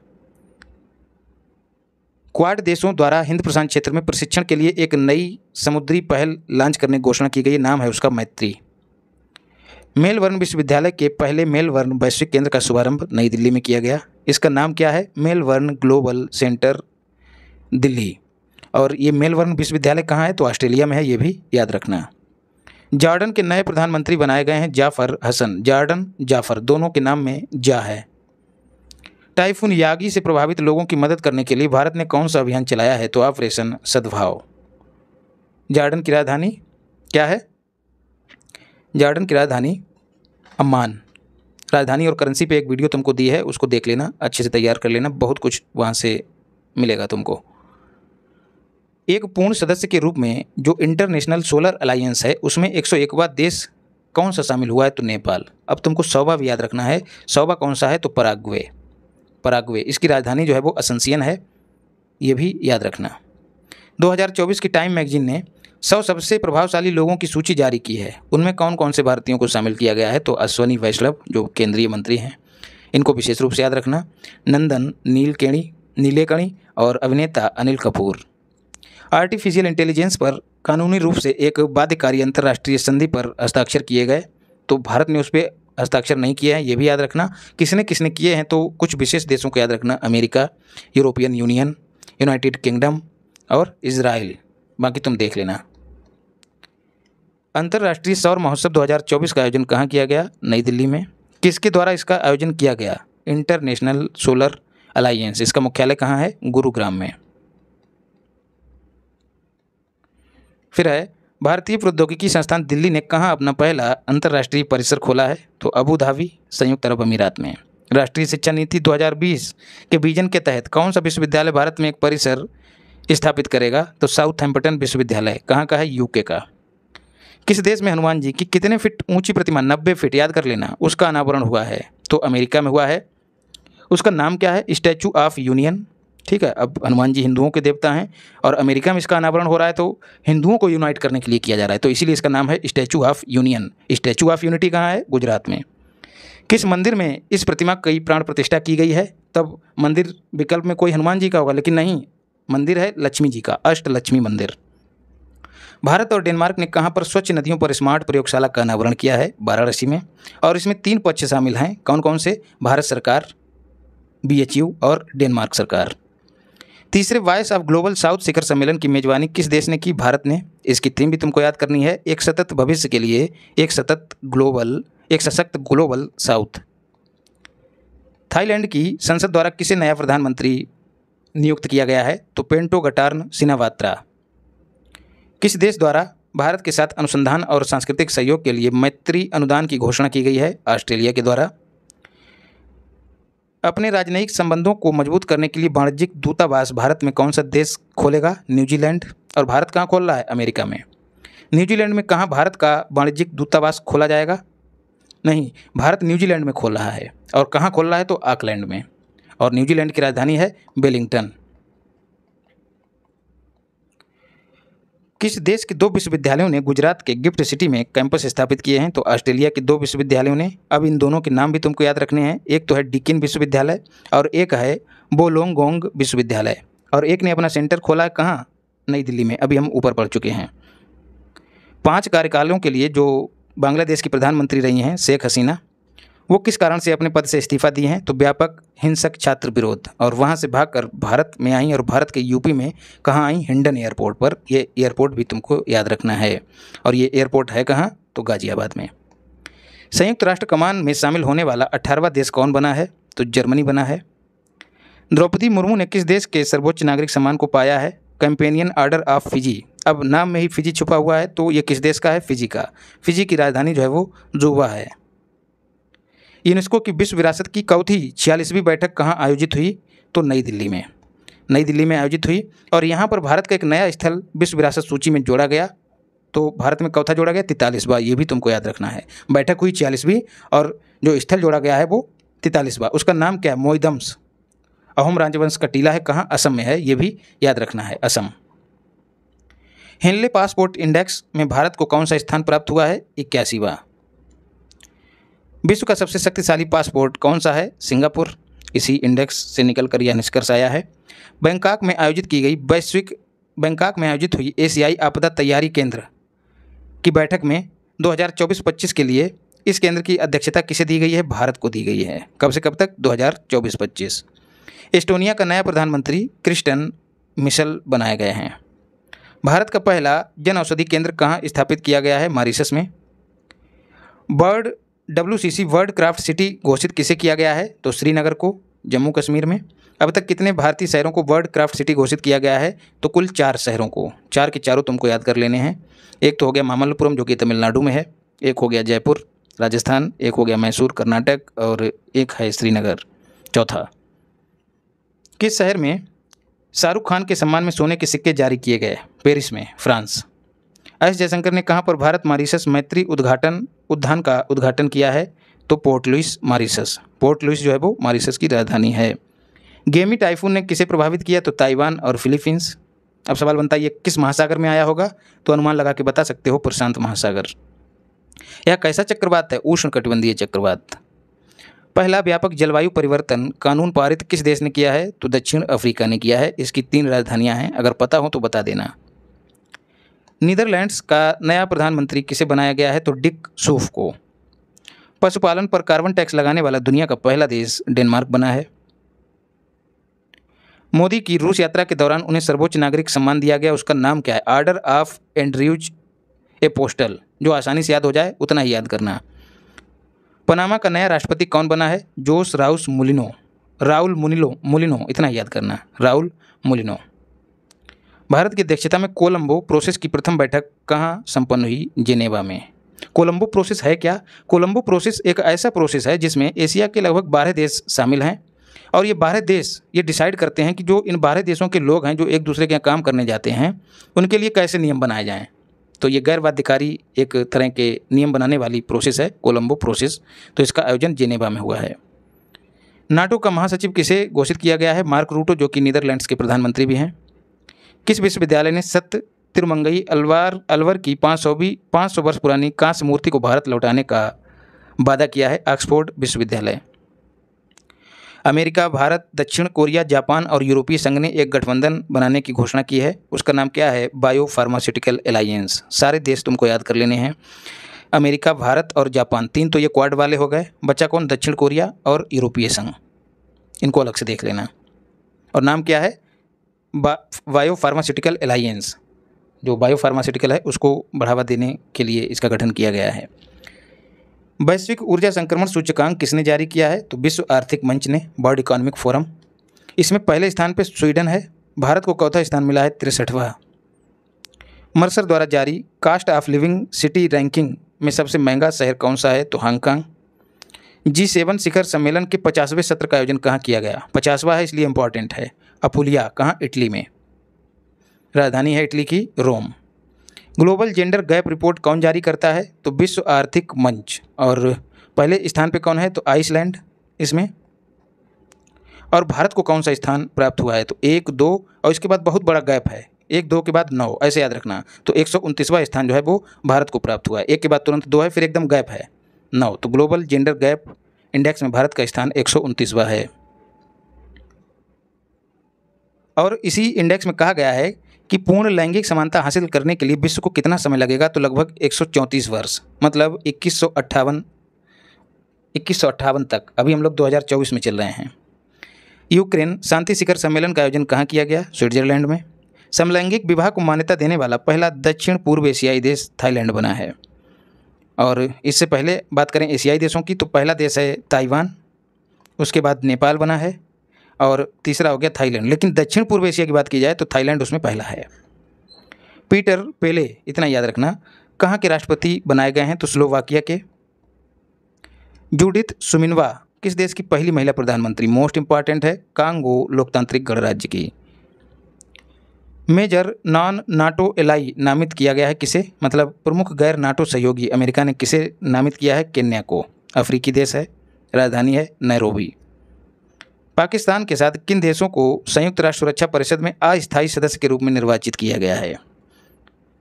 क्वाड देशों द्वारा हिंद प्रशांत क्षेत्र में प्रशिक्षण के लिए एक नई समुद्री पहल लॉन्च करने की घोषणा की गई। नाम है उसका मैत्री। मेलबर्न विश्वविद्यालय के पहले मेलबर्न वैश्विक केंद्र का शुभारंभ नई दिल्ली में किया गया। इसका नाम क्या है? Melbourne global centre, Delhi. और ये मेलबर्न विश्वविद्यालय कहाँ है? तो ऑस्ट्रेलिया में है, ये भी याद रखना। जॉर्डन के नए प्रधानमंत्री बनाए गए हैं जाफ़र हसन। जॉर्डन, जाफ़र, दोनों के नाम में जा है। टाइफून यागी से प्रभावित लोगों की मदद करने के लिए भारत ने कौन सा अभियान चलाया है? तो ऑपरेशन सद्भाव। जॉर्डन की राजधानी क्या है? जॉर्डन की राजधानी अम्मान राजधानी और करेंसी पे एक वीडियो तुमको दी है, उसको देख लेना, अच्छे से तैयार कर लेना, बहुत कुछ वहाँ से मिलेगा तुमको। एक पूर्ण सदस्य के रूप में जो इंटरनेशनल सोलर अलायंस है, उसमें एक सौ देश कौन सा शामिल हुआ है? तो नेपाल। अब तुमको सौबा भी याद रखना है सौबा कौन सा है? तो पराग्वे। पराग्वे, इसकी राजधानी जो है वो असंसियन है, ये भी याद रखना। 2024 की टाइम मैगजीन ने सौ सबसे प्रभावशाली लोगों की सूची जारी की है। उनमें कौन कौन से भारतीयों को शामिल किया गया है? तो अश्वनी वैष्णव, जो केंद्रीय मंत्री हैं। इनको विशेष रूप से याद रखना, नंदन, नीलकेणी, नीलेकणी और अभिनेता अनिल कपूर। आर्टिफिशियल इंटेलिजेंस पर कानूनी रूप से एक बाध्यकारी अंतर्राष्ट्रीय संधि पर हस्ताक्षर किए गए। तो भारत ने उस पर हस्ताक्षर नहीं किया है, ये भी याद रखना। किसने किसने किए हैं? तो कुछ विशेष देशों को याद रखना, America, European union, united kingdom और इसराइल बाकी तुम देख लेना। अंतर्राष्ट्रीय सौर महोत्सव 2024 का आयोजन कहाँ किया गया? नई दिल्ली में। किसके द्वारा इसका आयोजन किया गया? International solar alliance. इसका मुख्यालय कहाँ है? गुरुग्राम में। फिर है, भारतीय प्रौद्योगिकी संस्थान दिल्ली ने कहाँ अपना पहला अंतर्राष्ट्रीय परिसर खोला है? तो अबू धाबी, संयुक्त अरब अमीरात में। राष्ट्रीय शिक्षा नीति 2020 के विजन के तहत कौन सा विश्वविद्यालय भारत में एक परिसर स्थापित करेगा तो साउथ हैम्पटन विश्वविद्यालय, कहाँ का है? यूके का। किस देश में हनुमान जी की कितने फिट ऊँची प्रतिमा, नब्बे फिट, याद कर लेना, उसका अनावरण हुआ है। तो अमेरिका में हुआ है। उसका नाम क्या है? स्टैचू ऑफ़ यूनियन ठीक है, अब हनुमान जी हिंदुओं के देवता हैं, और अमेरिका में इसका अनावरण हो रहा है तो हिंदुओं को यूनाइट करने के लिए किया जा रहा है। तो इसीलिए इसका नाम है statue of union statue of unity कहाँ है? गुजरात में। किस मंदिर में इस प्रतिमा की प्राण प्रतिष्ठा की गई है? तब मंदिर विकल्प में कोई हनुमान जी का होगा, लेकिन नहीं मंदिर है लक्ष्मी जी का अष्ट लक्ष्मी मंदिर। भारत और डेनमार्क ने कहाँ पर स्वच्छ नदियों पर स्मार्ट प्रयोगशाला का अनावरण किया है? वाराणसी में। और इसमें तीन पक्ष शामिल हैं। कौन कौन से? भारत सरकार, बीएचयू और डेनमार्क सरकार। तीसरे वॉइस ऑफ़ ग्लोबल साउथ शिखर सम्मेलन की मेजबानी किस देश ने की? भारत ने। इसकी थीम भी तुमको याद करनी है, एक सतत भविष्य के लिए, एक सतत ग्लोबल, एक सशक्त ग्लोबल साउथ। थाईलैंड की संसद द्वारा किसे नया प्रधानमंत्री नियुक्त किया गया है तो पेंटो गटार्न सिनावात्रा। किस देश द्वारा भारत के साथ अनुसंधान और सांस्कृतिक सहयोग के लिए मैत्री अनुदान की घोषणा की गई है? ऑस्ट्रेलिया के द्वारा। अपने राजनयिक संबंधों को मज़बूत करने के लिए वाणिज्यिक दूतावास भारत में कौन सा देश खोलेगा? न्यूजीलैंड। और भारत कहाँ खोल रहा है? अमेरिका में। न्यूजीलैंड में कहाँ भारत का वाणिज्यिक दूतावास खोला जाएगा? नहीं, भारत न्यूजीलैंड में खोल रहा है। और कहाँ खोल रहा है? तो आकलैंड में। और न्यूजीलैंड की राजधानी है बेलिंगटन। किस देश के दो विश्वविद्यालयों ने गुजरात के गिफ्ट सिटी में कैंपस स्थापित किए हैं? तो ऑस्ट्रेलिया के दो विश्वविद्यालयों ने। अब इन दोनों के नाम भी तुमको याद रखने हैं। एक तो है डिकिन विश्वविद्यालय और एक है बोलोंगोंग विश्वविद्यालय। और एक ने अपना सेंटर खोला है कहाँ? नई दिल्ली में। अभी हम ऊपर पढ़ चुके हैं। पाँच कार्यकालों के लिए जो बांग्लादेश की प्रधानमंत्री रही हैं, शेख हसीना वो किस कारण से अपने पद से इस्तीफा दिए हैं? तो व्यापक हिंसक छात्र विरोध। और वहाँ से भागकर भारत में आई और भारत के यूपी में कहाँ आई? हिंडन एयरपोर्ट पर। ये एयरपोर्ट भी तुमको याद रखना है। और ये एयरपोर्ट है कहाँ? तो गाजियाबाद में। संयुक्त राष्ट्र कमान में शामिल होने वाला अठारहवा देश कौन बना है? तो जर्मनी बना है। द्रौपदी मुर्मू ने किस देश के सर्वोच्च नागरिक सम्मान को पाया है? Companion order of Fiji. अब नाम में ही फिजी छुपा हुआ है तो ये किस देश का है? फिजी का। फिजी की राजधानी जो है वो जुबा है। यूनेस्को की विश्व विरासत की चौथी छियालीसवीं बैठक कहाँ आयोजित हुई? तो नई दिल्ली में। नई दिल्ली में आयोजित हुई और यहाँ पर भारत का एक नया स्थल विश्व विरासत सूची में जोड़ा गया। तो भारत में चौथा जोड़ा गया, तैतालीसवा, ये भी तुमको याद रखना है। बैठक हुई छियालीसवीं और जो स्थल जोड़ा गया है वो तैतालीसवा। उसका नाम क्या है? मोइदम्स। अहोम राजवंश का टीला है कहाँ? असम में है, ये भी याद रखना है, असम। हेनले पासपोर्ट इंडेक्स में भारत को कौन सा स्थान प्राप्त हुआ है? इक्यासीवा। विश्व का सबसे शक्तिशाली पासपोर्ट कौन सा है? सिंगापुर। इसी इंडेक्स से निकल कर यह निष्कर्ष आया है। बैंकॉक में आयोजित की गई वैश्विक बैंकॉक में आयोजित हुई एशियाई आपदा तैयारी केंद्र की बैठक में 2024-25 के लिए इस केंद्र की अध्यक्षता किसे दी गई है? भारत को दी गई है। कब से कब तक? 2024-25 एस्टोनिया का नया प्रधानमंत्री क्रिस्टन मिशल बनाए गए हैं। भारत का पहला जन औषधि केंद्र कहाँ स्थापित किया गया है? मारिशस में। Bird WCC world craft city घोषित किसे किया गया है? तो श्रीनगर को, जम्मू कश्मीर में। अब तक कितने भारतीय शहरों को वर्ल्ड क्राफ्ट सिटी घोषित किया गया है? तो कुल चार शहरों को। चार के चारों तुमको याद कर लेने हैं। एक तो हो गया मामल्लपुरम, जो कि तमिलनाडु में है। एक हो गया जयपुर, राजस्थान, एक हो गया मैसूर, कर्नाटक और एक है श्रीनगर। चौथा। किस शहर में शाहरुख खान के सम्मान में सोने के सिक्के जारी किए गए? पेरिस में, फ्रांस। एस जयशंकर ने कहाँ पर भारत मारिशस मैत्री उद्घाटन, उद्यान का उद्घाटन किया है? तो Port Louis, Mauritius. Port Louis जो है वो मारिशस की राजधानी है। गेमी टाइफून ने किसे प्रभावित किया? तो ताइवान और फिलीपींस। अब सवाल बनता है ये किस महासागर में आया होगा? तो अनुमान लगा के बता सकते हो, प्रशांत महासागर। यह कैसा चक्रवात है? उष्ण कटिबंधीय चक्रवात। पहला व्यापक जलवायु परिवर्तन कानून पारित किस देश ने किया है? तो दक्षिण अफ्रीका ने किया है। इसकी तीन राजधानियाँ हैं। अगर पता हो तो बता देना। नीदरलैंड्स का नया प्रधानमंत्री किसे बनाया गया है? तो डिक सूफ को। पशुपालन पर कार्बन टैक्स लगाने वाला दुनिया का पहला देश डेनमार्क बना है। मोदी की रूस यात्रा के दौरान उन्हें सर्वोच्च नागरिक सम्मान दिया गया। उसका नाम क्या है? Order of Andrews apostle. जो आसानी से याद हो जाए, उतना ही याद करना। पनामा का नया राष्ट्रपति कौन बना है? Jose Raul Mulino. Raul Munilo Mulino, इतना याद करना। राहुल मुलिनो। भारत की अध्यक्षता में कोलंबो प्रोसेस की प्रथम बैठक कहाँ संपन्न हुई? जेनेवा में। कोलंबो प्रोसेस है क्या? कोलंबो प्रोसेस एक ऐसा प्रोसेस है जिसमें एशिया के लगभग बारह देश शामिल हैं और ये बारह देश ये डिसाइड करते हैं कि जो इन बारह देशों के लोग हैं, जो एक दूसरे के यहाँ काम करने जाते हैं, उनके लिए कैसे नियम बनाए जाएँ? तो ये गैर बाध्यकारी एक तरह के नियम बनाने वाली प्रोसेस है, कोलंबो प्रोसेस। तो इसका आयोजन जेनेवा में हुआ है। नाटो का महासचिव किसे घोषित किया गया है? मार्क रूटो, जो कि नीदरलैंड्स के प्रधानमंत्री भी हैं। किस विश्वविद्यालय ने सत्य तिरमंगई अलवार, अलवर की पाँच सौ भी, पाँच सौ वर्ष पुरानी कांस्य मूर्ति को भारत लौटाने का वादा किया है ऑक्सफोर्ड विश्वविद्यालय। अमेरिका, भारत, दक्षिण कोरिया, जापान और यूरोपीय संघ ने एक गठबंधन बनाने की घोषणा की है। उसका नाम क्या है? Biopharmaceutical alliance. सारे देश तुमको याद कर लेने हैं। अमेरिका, भारत और जापान तीन तो ये क्वाड वाले हो गए। बच्चा कौन? दक्षिण कोरिया और यूरोपीय संघ। इनको अलग से देख लेना। और नाम क्या है? बायो फार्मास्यूटिकल अलायंस जो बायो फार्मास्यूटिकल है, उसको बढ़ावा देने के लिए इसका गठन किया गया है। वैश्विक ऊर्जा संक्रमण सूचकांक किसने जारी किया है? तो विश्व आर्थिक मंच ने, वर्ल्ड इकोनॉमिक फोरम। इसमें पहले स्थान पर स्वीडन है, भारत को चौथा स्थान मिला है, तिरसठवा। मर्सर द्वारा जारी cost of living city ranking में सबसे महँगा शहर कौन सा है? तो हांगकांग। जी, सेवन शिखर सम्मेलन के पचासवें सत्र का आयोजन कहाँ किया गया? पचासवा है, इसलिए इंपॉर्टेंट है। अपुलिया, कहाँ? इटली में। राजधानी है इटली की Rome. Global gender gap report कौन जारी करता है? तो विश्व आर्थिक मंच। और पहले स्थान पे कौन है? तो आइसलैंड, इसमें। और भारत को कौन सा स्थान प्राप्त हुआ है? तो एक, दो, और इसके बाद बहुत बड़ा गैप है। एक, दो के बाद नौ, ऐसे याद रखना। तो एक सौ स्थान जो है, वो भारत को प्राप्त हुआ है। एक के बाद तुरंत दो है, फिर एकदम गैप है। नौ तो ग्लोबल जेंडर गैप इंडेक्स में भारत का स्थान एक है। और इसी इंडेक्स में कहा गया है कि पूर्ण लैंगिक समानता हासिल करने के लिए विश्व को कितना समय लगेगा तो लगभग एक सौ चौंतीस वर्ष मतलब इक्कीस सौ तक। अभी हम लोग 2024 में चल रहे हैं। यूक्रेन शांति शिखर सम्मेलन का आयोजन कहाँ किया गया? स्विट्जरलैंड में। समलैंगिक विवाह को मान्यता देने वाला पहला दक्षिण पूर्व एशियाई देश थाईलैंड बना है। और इससे पहले बात करें एशियाई देशों की तो पहला देश है ताइवान, उसके बाद नेपाल बना है और तीसरा हो गया थाईलैंड। लेकिन दक्षिण पूर्व एशिया की बात की जाए तो थाईलैंड उसमें पहला है। पीटर पेले, इतना याद रखना, कहाँ के राष्ट्रपति बनाए गए हैं तो स्लोवाकिया के। जूडिथ सुमिनवा, किस देश की पहली महिला प्रधानमंत्री? मोस्ट इंपॉर्टेंट है, कांगो लोकतांत्रिक गणराज्य की। मेजर नॉन नाटो एलाई नामित किया गया है किसे? मतलब प्रमुख गैर नाटो सहयोगी अमेरिका ने किसे नामित किया है? केन्या को। अफ्रीकी देश है, राजधानी है, नैरोबी। पाकिस्तान के साथ किन देशों को संयुक्त राष्ट्र सुरक्षा परिषद में अस्थायी सदस्य के रूप में निर्वाचित किया गया है?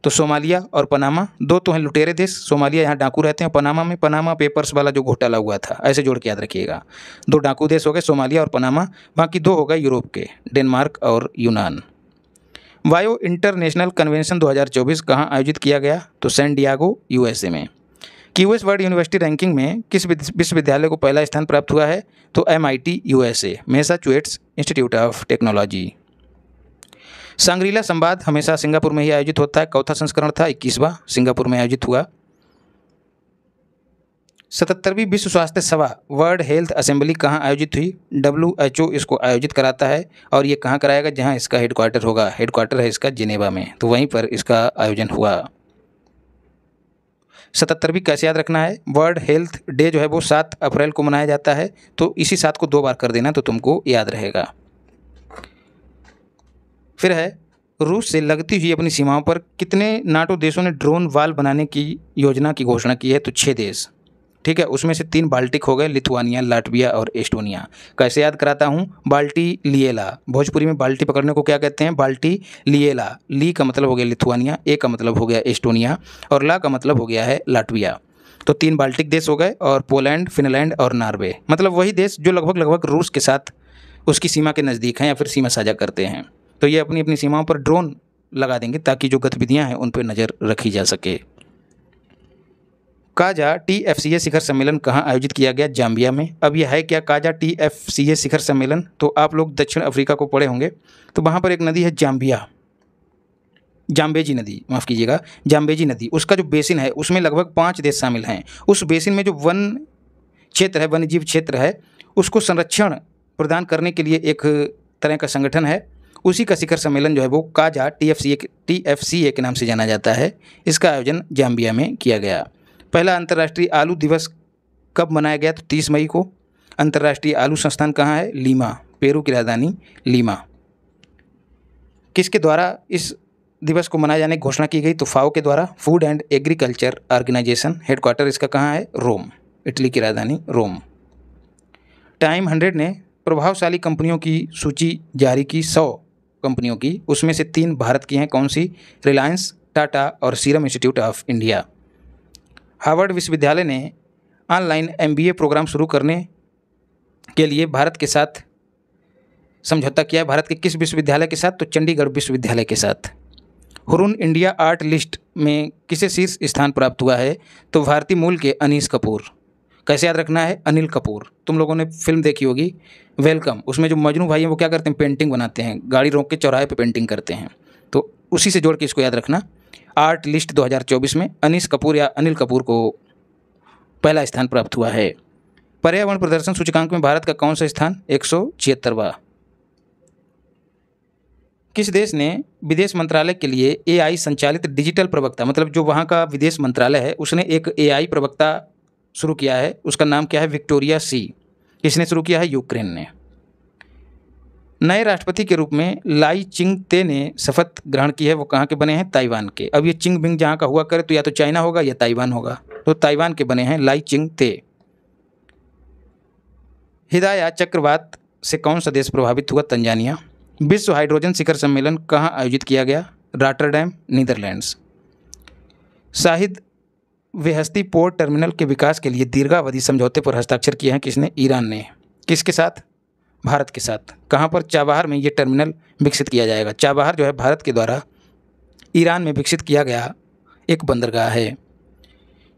तो सोमालिया और पनामा, दो तो हैं लुटेरे देश। सोमालिया यहाँ डाकू रहते हैं। पनामा में पनामा पेपर्स वाला जो घोटाला हुआ था, ऐसे जोड़ के याद रखिएगा। दो डाकू देश हो गए सोमालिया और पनामा, बाकी दो हो गए यूरोप के, डेनमार्क और यूनान। वायो इंटरनेशनल कन्वेंशन 2024 कहाँ आयोजित किया गया? तो सैन डियागो यूएसए में। क्यूएस वर्ल्ड यूनिवर्सिटी रैंकिंग में किस विश्वविद्यालय को पहला स्थान प्राप्त हुआ है? तो M I T U S A Massachusetts Institute of Technology. Shangri-La संवाद हमेशा सिंगापुर में ही आयोजित होता है। चौथा संस्करण था, इक्कीसवां सिंगापुर में आयोजित हुआ। सतहत्तरवीं विश्व स्वास्थ्य सभा, वर्ल्ड हेल्थ असेंबली कहाँ आयोजित हुई? डब्ल्यू एच ओ इसको आयोजित कराता है और ये कहाँ कराएगा जहाँ इसका हेडक्वार्टर होगा? हेडक्वार्टर है इसका जिनेवा में तो वहीं पर इसका आयोजन हुआ। सतहत्तरवीं कैसे याद रखना है? वर्ल्ड हेल्थ डे जो है वो सात अप्रैल को मनाया जाता है तो इसी सात को दो बार कर देना तो तुमको याद रहेगा। फिर है, रूस से लगती हुई अपनी सीमाओं पर कितने नाटो देशों ने ड्रोन वाल बनाने की योजना की घोषणा की है? तो छः देश। ठीक है, उसमें से तीन बाल्टिक हो गए, लिथुआनिया, लाटविया और एस्टोनिया। कैसे याद कराता हूँ? बाल्टी लिएला। भोजपुरी में बाल्टी पकड़ने को क्या कहते हैं? बाल्टी लिएला। ली का मतलब हो गया लिथुआनिया, ए का मतलब हो गया एस्टोनिया और ला का मतलब हो गया है लाटविया। तो तीन बाल्टिक देश हो गए और पोलैंड, फिनलैंड और नॉर्वे। मतलब वही देश जो लगभग लगभग रूस के साथ उसकी सीमा के नज़दीक हैं या फिर सीमा साझा करते हैं। तो ये अपनी अपनी सीमाओं पर ड्रोन लगा देंगे ताकि जो गतिविधियाँ हैं उन पर नज़र रखी जा सके। KAZA T F C A शिखर सम्मेलन कहाँ आयोजित किया गया? जाम्बिया में। अब यह है क्या KAZA T F C A शिखर सम्मेलन? तो आप लोग दक्षिण अफ्रीका को पढ़े होंगे। तो वहाँ पर एक नदी है जाम्बिया। जाम्बेजी नदी, माफ़ कीजिएगा। जाम्बेजी नदी, उसका जो बेसिन है, उसमें लगभग पाँच देश शामिल हैं। उस बेसिन में जो वन क्षेत्र है, वन्यजीव क्षेत्र है, उसको संरक्षण प्रदान करने के लिए एक तरह का संगठन है। उसी का शिखर सम्मेलन जो है, वो KAZA T F C A T F C A के नाम से जाना जाता है। इसका आयोजन जाम्बिया में किया गया। पहला अंतर्राष्ट्रीय आलू दिवस कब मनाया गया तो तीस मई को। अंतर्राष्ट्रीय आलू संस्थान कहाँ है? लीमा, पेरू की राजधानी लीमा। किसके द्वारा इस दिवस को मनाए जाने की घोषणा की गई? तो फाओ के द्वारा। Food and agriculture organization headquarter इसका कहाँ है? रोम, इटली की राजधानी रोम। टाइम हंड्रेड ने प्रभावशाली कंपनियों की सूची जारी की, सौ कंपनियों की। उसमें से तीन भारत की हैं। कौन सी? रिलायंस, टाटा और Serum Institute of India. Harvard विश्वविद्यालय ने ऑनलाइन एमबीए प्रोग्राम शुरू करने के लिए भारत के साथ समझौता किया। भारत के किस विश्वविद्यालय के साथ? तो चंडीगढ़ विश्वविद्यालय के साथ। हुरून इंडिया आर्ट लिस्ट में किसे शीर्ष स्थान प्राप्त हुआ है? तो भारतीय मूल के अनीस कपूर। कैसे याद रखना है? अनिल कपूर। तुम लोगों ने फ़िल्म देखी होगी, वेलकम। उसमें जो मजनू भाई हैं, वो क्या करते हैं? पेंटिंग बनाते हैं। गाड़ी रोक के चौराहे पे पेंटिंग करते हैं। तो उसी से जोड़ के इसको याद रखना। आर्ट लिस्ट 2024 में अनिस कपूर या अनिल कपूर को पहला स्थान प्राप्त हुआ है। पर्यावरण प्रदर्शन सूचकांक में भारत का कौन सा स्थान? एक किस देश ने विदेश मंत्रालय के लिए एआई संचालित डिजिटल प्रवक्ता मतलब जो वहाँ का विदेश मंत्रालय है, उसने एक एआई प्रवक्ता शुरू किया है, उसका नाम क्या है? Victoria C. किसने शुरू किया है? यूक्रेन ने। नए राष्ट्रपति के रूप में लाई चिंग ते ने शपथ ग्रहण की है। वो कहाँ के बने हैं? ताइवान के। अब ये चिंग बिंग जहाँ का हुआ करे तो या तो चाइना होगा या ताइवान होगा। तो ताइवान के बने हैं लाई चिंग ते। हिदाया चक्रवात से कौन सा देश प्रभावित हुआ? तंजानिया। विश्व हाइड्रोजन शिखर सम्मेलन कहाँ आयोजित किया गया? Rotterdam, Netherlands. Shahid Beheshti port terminal के विकास के लिए दीर्घावधि समझौते पर हस्ताक्षर किए हैं किसने? ईरान ने। किसके साथ? भारत के साथ। कहाँ पर? चाबहार में ये टर्मिनल विकसित किया जाएगा। चाबहार जो है भारत के द्वारा ईरान में विकसित किया गया एक बंदरगाह है।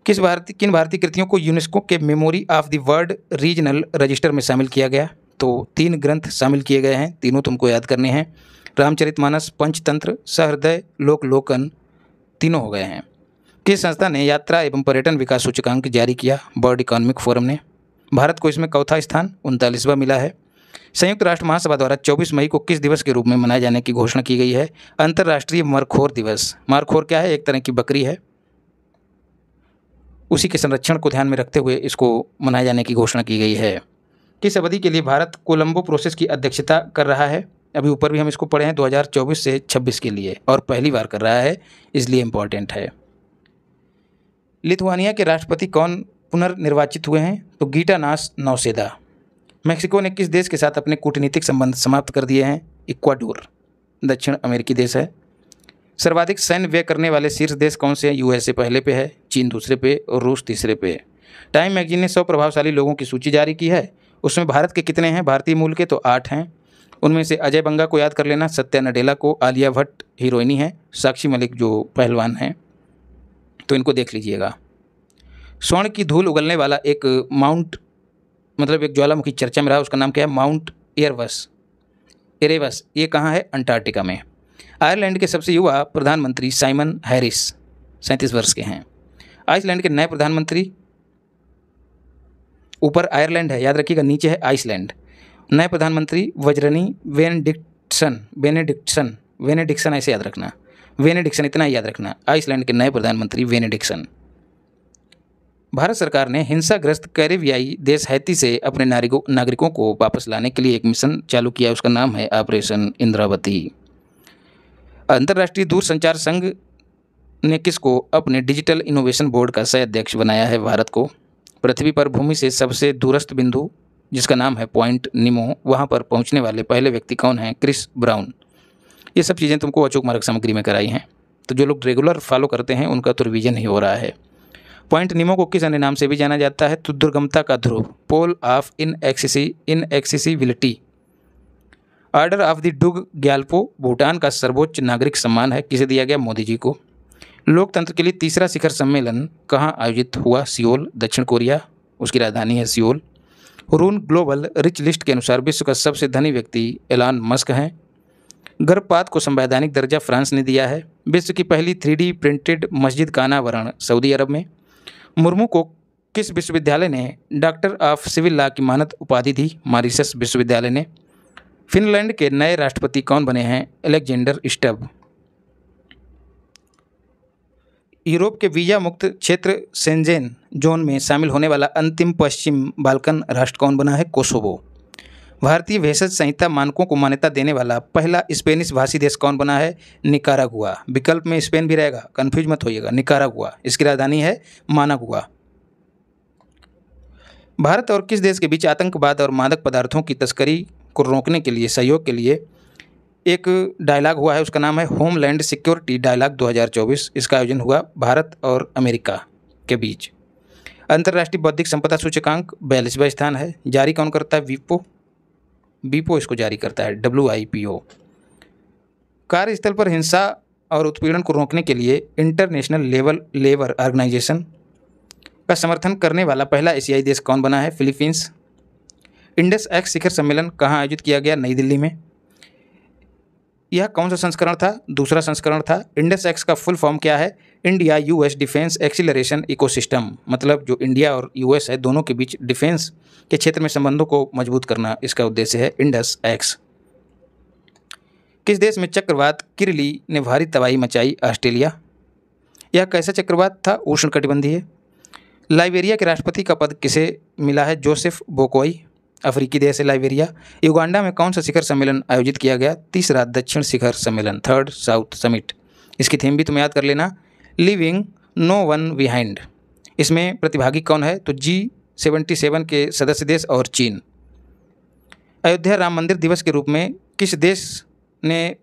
किस भारतीय किन भारतीय कृतियों को यूनेस्को के memory of the world regional register में शामिल किया गया? तो तीन ग्रंथ शामिल किए गए हैं। तीनों तुमको याद करने हैं। रामचरितमानस पंचतंत्र, सहृदय लोक लोकन तीनों हो गए हैं। किस संस्था ने यात्रा एवं पर्यटन विकास सूचकांक जारी किया? वर्ल्ड इकोनॉमिक फोरम ने। भारत को इसमें चौथा स्थान उनतालीसवा मिला है। संयुक्त राष्ट्र महासभा द्वारा 24 मई को किस दिवस के रूप में मनाए जाने की घोषणा की गई है? अंतर्राष्ट्रीय मरखोर दिवस। मरखोर क्या है? एक तरह की बकरी है। उसी के संरक्षण को ध्यान में रखते हुए इसको मनाए जाने की घोषणा की गई है। किस अवधि के लिए भारत कोलंबो प्रोसेस की अध्यक्षता कर रहा है? अभी ऊपर भी हम इसको पढ़े हैं 2024 से 26 के लिए, और पहली बार कर रहा है, इसलिए इम्पोर्टेंट है। लिथुआनिया के राष्ट्रपति कौन पुनर्निर्वाचित हुए हैं? तो गीटा नास नौसेदा मैक्सिको ने किस देश के साथ अपने कूटनीतिक संबंध समाप्त कर दिए हैं? इक्वाडोर, दक्षिण अमेरिकी देश है। सर्वाधिक सैन्य व्यय करने वाले शीर्ष देश कौन से हैं? यूएसए पहले पे है, चीन दूसरे पे और रूस तीसरे पे है। टाइम मैगजीन ने सौ प्रभावशाली लोगों की सूची जारी की है। उसमें भारत के कितने हैं? भारतीय मूल के तो आठ हैं। उनमें से अजय बंगा को याद कर लेना, सत्या नडेला को, आलिया भट्ट हीरोइनी है, साक्षी मलिक जो पहलवान हैं। तो इनको देख लीजिएगा। स्वर्ण की धूल उगलने वाला एक माउंट मतलब एक ज्वालामुखी चर्चा में रहा, उसका नाम क्या है? माउंट एयरवस। एरेवस ये कहाँ है? अंटार्कटिका में। आयरलैंड के सबसे युवा प्रधानमंत्री साइमन हैरिस सैंतीस वर्ष के हैं। आइसलैंड के नए प्रधानमंत्री? ऊपर आयरलैंड है, याद रखिएगा, नीचे है आइसलैंड। नए प्रधानमंत्री वज्रनी वेनडिक्सन वेनेडिक्सन वेनेडिक्सन ऐसे याद रखना। वेनेडिक्सन इतना याद रखना। आइसलैंड के नए प्रधानमंत्री वेनेडिक्सन भारत सरकार ने हिंसाग्रस्त कैरेबियाई देश हैती से अपने नागरिकों नागरिकों को वापस लाने के लिए एक मिशन चालू किया। उसका नाम है ऑपरेशन इंद्रावती। अंतर्राष्ट्रीय दूरसंचार संघ ने किसको अपने डिजिटल इनोवेशन बोर्ड का सह अध्यक्ष बनाया है? भारत को। पृथ्वी पर भूमि से सबसे दूरस्थ बिंदु, जिसका नाम है पॉइंट निमो, वहाँ पर पहुँचने वाले पहले व्यक्ति कौन हैं? Chris Brown. ये सब चीज़ें तुमको अचूक मार्ग सामग्री में कराई हैं। तो जो लोग रेगुलर फॉलो करते हैं, उनका तो रिविजन ही हो रहा है। पॉइंट निमो को किस अन्य नाम से भी जाना जाता है तो दुर्गमता का ध्रुव, pole of inaccessibility, inaccessibility order of the Druk Gyalpo, Bhutan का सर्वोच्च नागरिक सम्मान है, किसे दिया गया मोदी जी को? लोकतंत्र के लिए तीसरा शिखर सम्मेलन कहाँ आयोजित हुआ? सियोल, दक्षिण कोरिया, उसकी राजधानी है Seoul. Hurun Global Rich List के अनुसार विश्व का सबसे धनी व्यक्ति एलान मस्क हैं। गर्भपात को संवैधानिक दर्जा फ्रांस ने दिया है। विश्व की पहली थ्री प्रिंटेड मस्जिद का अनावरण सऊदी अरब में। मुर्मू को किस विश्वविद्यालय ने डॉक्टर ऑफ़ सिविल लॉ की मानद उपाधि दी? मॉरिशस विश्वविद्यालय ने। फिनलैंड के नए राष्ट्रपति कौन बने हैं? Alexander Stubb. यूरोप के वीज़ा मुक्त क्षेत्र सेंजेन जोन में शामिल होने वाला अंतिम पश्चिम बाल्कन राष्ट्र कौन बना है? कोसोवो। भारतीय भेषज संहिता मानकों को मान्यता देने वाला पहला स्पेनिश भाषी देश कौन बना है? निकारागुआ। विकल्प में स्पेन भी रहेगा। कन्फ्यूज़ मत होइएगा। निकारागुआ। इसकी राजधानी है मानागुआ। भारत और किस देश के बीच आतंकवाद और मादक पदार्थों की तस्करी को रोकने के लिए, सहयोग के लिए एक डायलॉग हुआ है? उसका नाम है होमलैंड सिक्योरिटी डायलॉग 2024 इसका आयोजन हुआ भारत और अमेरिका के बीच। अंतर्राष्ट्रीय बौद्धिक संपदा सूचकांक बयालीसवा स्थान है। जारी कौन करता है? विपो। बीपो इसको जारी करता है डब्ल्यू आई पी ओ कार्यस्थल पर हिंसा और उत्पीड़न को रोकने के लिए इंटरनेशनल लेवल, लेबर ऑर्गेनाइजेशन का समर्थन करने वाला पहला एशियाई देश कौन बना है, फिलीपींस। इंडस एक्स शिखर सम्मेलन कहाँ आयोजित किया गया, नई दिल्ली में? यह कौन सा संस्करण था? दूसरा संस्करण था इंडस एक्स का फुल फॉर्म क्या है? India, US defence acceleration ecosystem. मतलब जो इंडिया और यूएस है, दोनों के बीच डिफेंस के क्षेत्र में संबंधों को मज़बूत करना इसका उद्देश्य है इंडस एक्स। किस देश में चक्रवात किरली ने भारी तबाही मचाई? ऑस्ट्रेलिया। यह कैसा चक्रवात था? उष्ण लाइबेरिया के राष्ट्रपति का पद किसे मिला है? Joseph Boakai. अफ्रीकी देश है, लाइबेरिया। युगांडा में कौन सा शिखर सम्मेलन आयोजित किया गया? तीसरा दक्षिण शिखर सम्मेलन थर्ड साउथ समिट इसकी थीम भी तुम याद कर लेना। लिविंग नो वन बिहाइंड इसमें प्रतिभागी कौन है? तो जी सेवेंटी सेवन के सदस्य देश और चीन। अयोध्या राम मंदिर दिवस के रूप में किस देश ने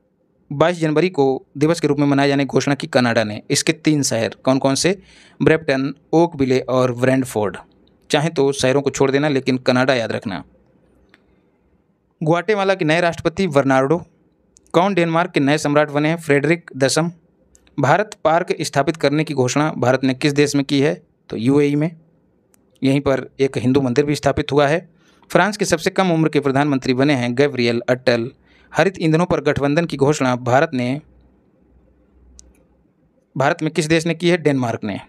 22 जनवरी को दिवस के रूप में मनाए जाने की घोषणा की? कनाडा ने। इसके तीन शहर कौन कौन से? ब्रेप्टन ओक बिले और ब्रैंडफोर्ड। चाहे तो शहरों को छोड़ देना, लेकिन कनाडा याद रखना। ग्वाटेमाला के नए राष्ट्रपति वर्नार्डो, कौन डेनमार्क के नए सम्राट बने हैं? फ्रेडरिक दसम। भारत पार्क स्थापित करने की घोषणा भारत ने किस देश में की है? तो यूएई में। यहीं पर एक हिंदू मंदिर भी स्थापित हुआ है। फ्रांस के सबसे कम उम्र के प्रधानमंत्री बने हैं गैब्रियल अटल हरित ईंधनों पर गठबंधन की घोषणा भारत ने भारत में किस देश ने की है? डेनमार्क ने।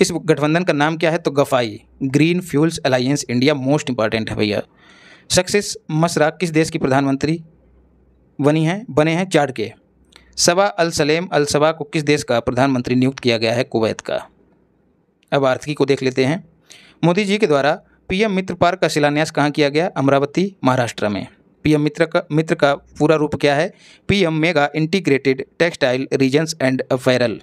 इस गठबंधन का नाम क्या है? तो GFAI. Green fuels alliance India most important है भैया। सक्सेस मसरा किस देश की प्रधानमंत्री बनी हैं? बने हैं चाड के सबा अल सलेम अल सबा को किस देश का प्रधानमंत्री नियुक्त किया गया है? कुवैत का। अब आर्थिकी को देख लेते हैं। मोदी जी के द्वारा पीएम मित्र पार्क का शिलान्यास कहाँ किया गया? अमरावती, महाराष्ट्र में। पीएम मित्र का मित्र का पूरा रूप क्या है? PM mega integrated textile regions and apparel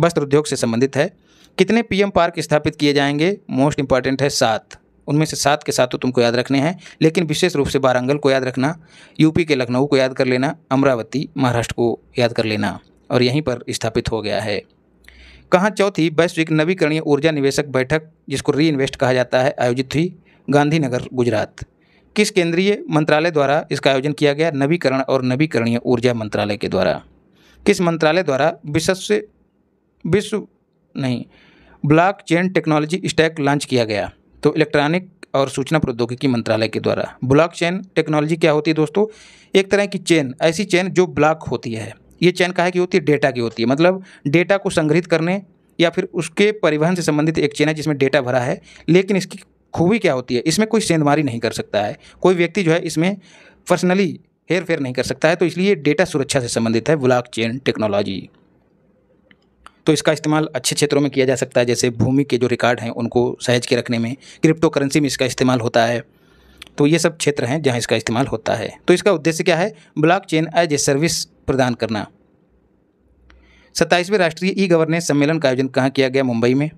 वस्त्र उद्योग से संबंधित है। कितने पीएम पार्क स्थापित किए जाएँगे? मोस्ट इंपॉर्टेंट है सात। उनमें से सात के साथ तो तुमको याद रखने हैं, लेकिन विशेष रूप से बारंगल को याद रखना, यूपी के लखनऊ को याद कर लेना, अमरावती, महाराष्ट्र को याद कर लेना, और यहीं पर स्थापित हो गया है। कहाँ चौथी वैश्विक नवीकरणीय ऊर्जा निवेशक बैठक, जिसको री इन्वेस्ट कहा जाता है, आयोजित हुई? गांधीनगर, गुजरात। किस केंद्रीय मंत्रालय द्वारा इसका आयोजन किया गया? नवीकरण और नवीकरणीय ऊर्जा मंत्रालय के द्वारा। किस मंत्रालय द्वारा विश्व विश्व नहीं। Blockchain technology stack launch किया गया तो इलेक्ट्रॉनिक और सूचना प्रौद्योगिकी मंत्रालय के द्वारा। ब्लॉक चेन टेक्नोलॉजी क्या होती है दोस्तों? एक तरह की चेन, ऐसी चेन जो ब्लॉक होती है। ये चेन कहा की होती है? डेटा की होती है। मतलब डेटा को संग्रहित करने या फिर उसके परिवहन से संबंधित एक चेन है जिसमें डेटा भरा है, लेकिन इसकी खूबी क्या होती है? इसमें कोई सेंधमारी नहीं कर सकता है। कोई व्यक्ति जो है इसमें पर्सनली हेर फेर नहीं कर सकता है तो इसलिए डेटा सुरक्षा से संबंधित है ब्लॉक चेन टेक्नोलॉजी। तो इसका इस्तेमाल अच्छे क्षेत्रों में किया जा सकता है, जैसे भूमि के जो रिकॉर्ड हैं, उनको सहज के रखने में। क्रिप्टो करेंसी में इसका इस्तेमाल होता है। तो ये सब क्षेत्र हैं जहाँ इसका इस्तेमाल होता है। तो इसका उद्देश्य क्या है? Blockchain as a service प्रदान करना। सत्ताईसवें राष्ट्रीय ई गवर्नेंस सम्मेलन का आयोजन कहाँ किया गया? मुंबई में।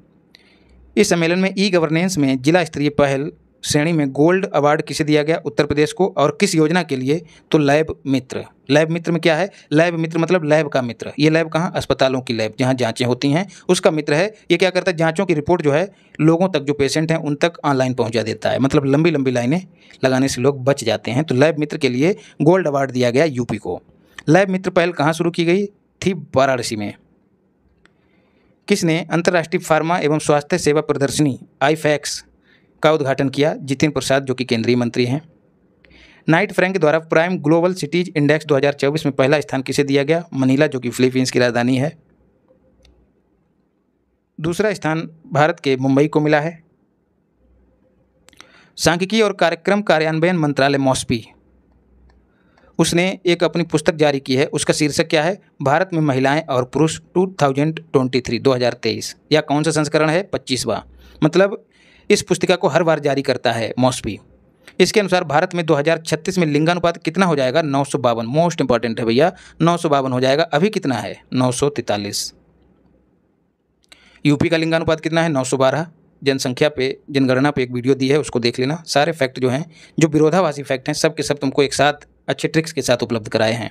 इस सम्मेलन में ई गवर्नेंस में जिला स्तरीय पहल श्रेणी में गोल्ड अवार्ड किसे दिया गया उत्तर प्रदेश को और किस योजना के लिए? तो लैब मित्र। लैब मित्र में क्या है? लैब मित्र मतलब लैब का मित्र। ये लैब कहाँ? अस्पतालों की लैब, जहाँ जाँचें होती हैं। उसका मित्र है, ये क्या करता है? जाँचों की रिपोर्ट जो है, लोगों तक जो पेशेंट हैं, उन तक ऑनलाइन पहुँचा देता है। मतलब लंबी लंबी लाइनें लगाने से लोग बच जाते हैं। तो लैब मित्र के लिए गोल्ड अवार्ड दिया गया यूपी को। लैब मित्र पहल कहाँ शुरू की गई? थी वाराणसी में। किसने अंतर्राष्ट्रीय फार्मा एवं स्वास्थ्य सेवा प्रदर्शनी, आईफैक्स का उद्घाटन किया जितिन प्रसाद, जो कि केंद्रीय मंत्री हैं। नाइट फ्रैंक द्वारा प्राइम ग्लोबल सिटीज़ इंडेक्स 2024 में पहला स्थान किसे दिया गया? मनीला, जो कि फिलीपींस की राजधानी है। दूसरा स्थान भारत के मुंबई को मिला है। सांख्यिकी और कार्यक्रम कार्यान्वयन मंत्रालय, मॉस्पी। उसने एक अपनी पुस्तक जारी की है। उसका शीर्षक क्या है? भारत में महिलाएँ और पुरुष 2023 2023 या कौन सा संस्करण है? पच्चीसवा। मतलब इस पुस्तिका को हर बार जारी करता है मॉस्पी इसके अनुसार भारत में 2036 में लिंगानुपात कितना हो जाएगा? नौ सौ बावन। मोस्ट इंपॉर्टेंट है भैया, नौ सौ बावन हो जाएगा। अभी कितना है? नौ यूपी का लिंगानुपात कितना है? नौ सौ बारह। जनसंख्या पे, जनगणना पे एक वीडियो दी है, उसको देख लेना। सारे फैक्ट जो हैं, जो विरोधाभासी फैक्ट हैं सब के सब तुमको एक साथ अच्छे ट्रिक्स के साथ उपलब्ध कराए हैं।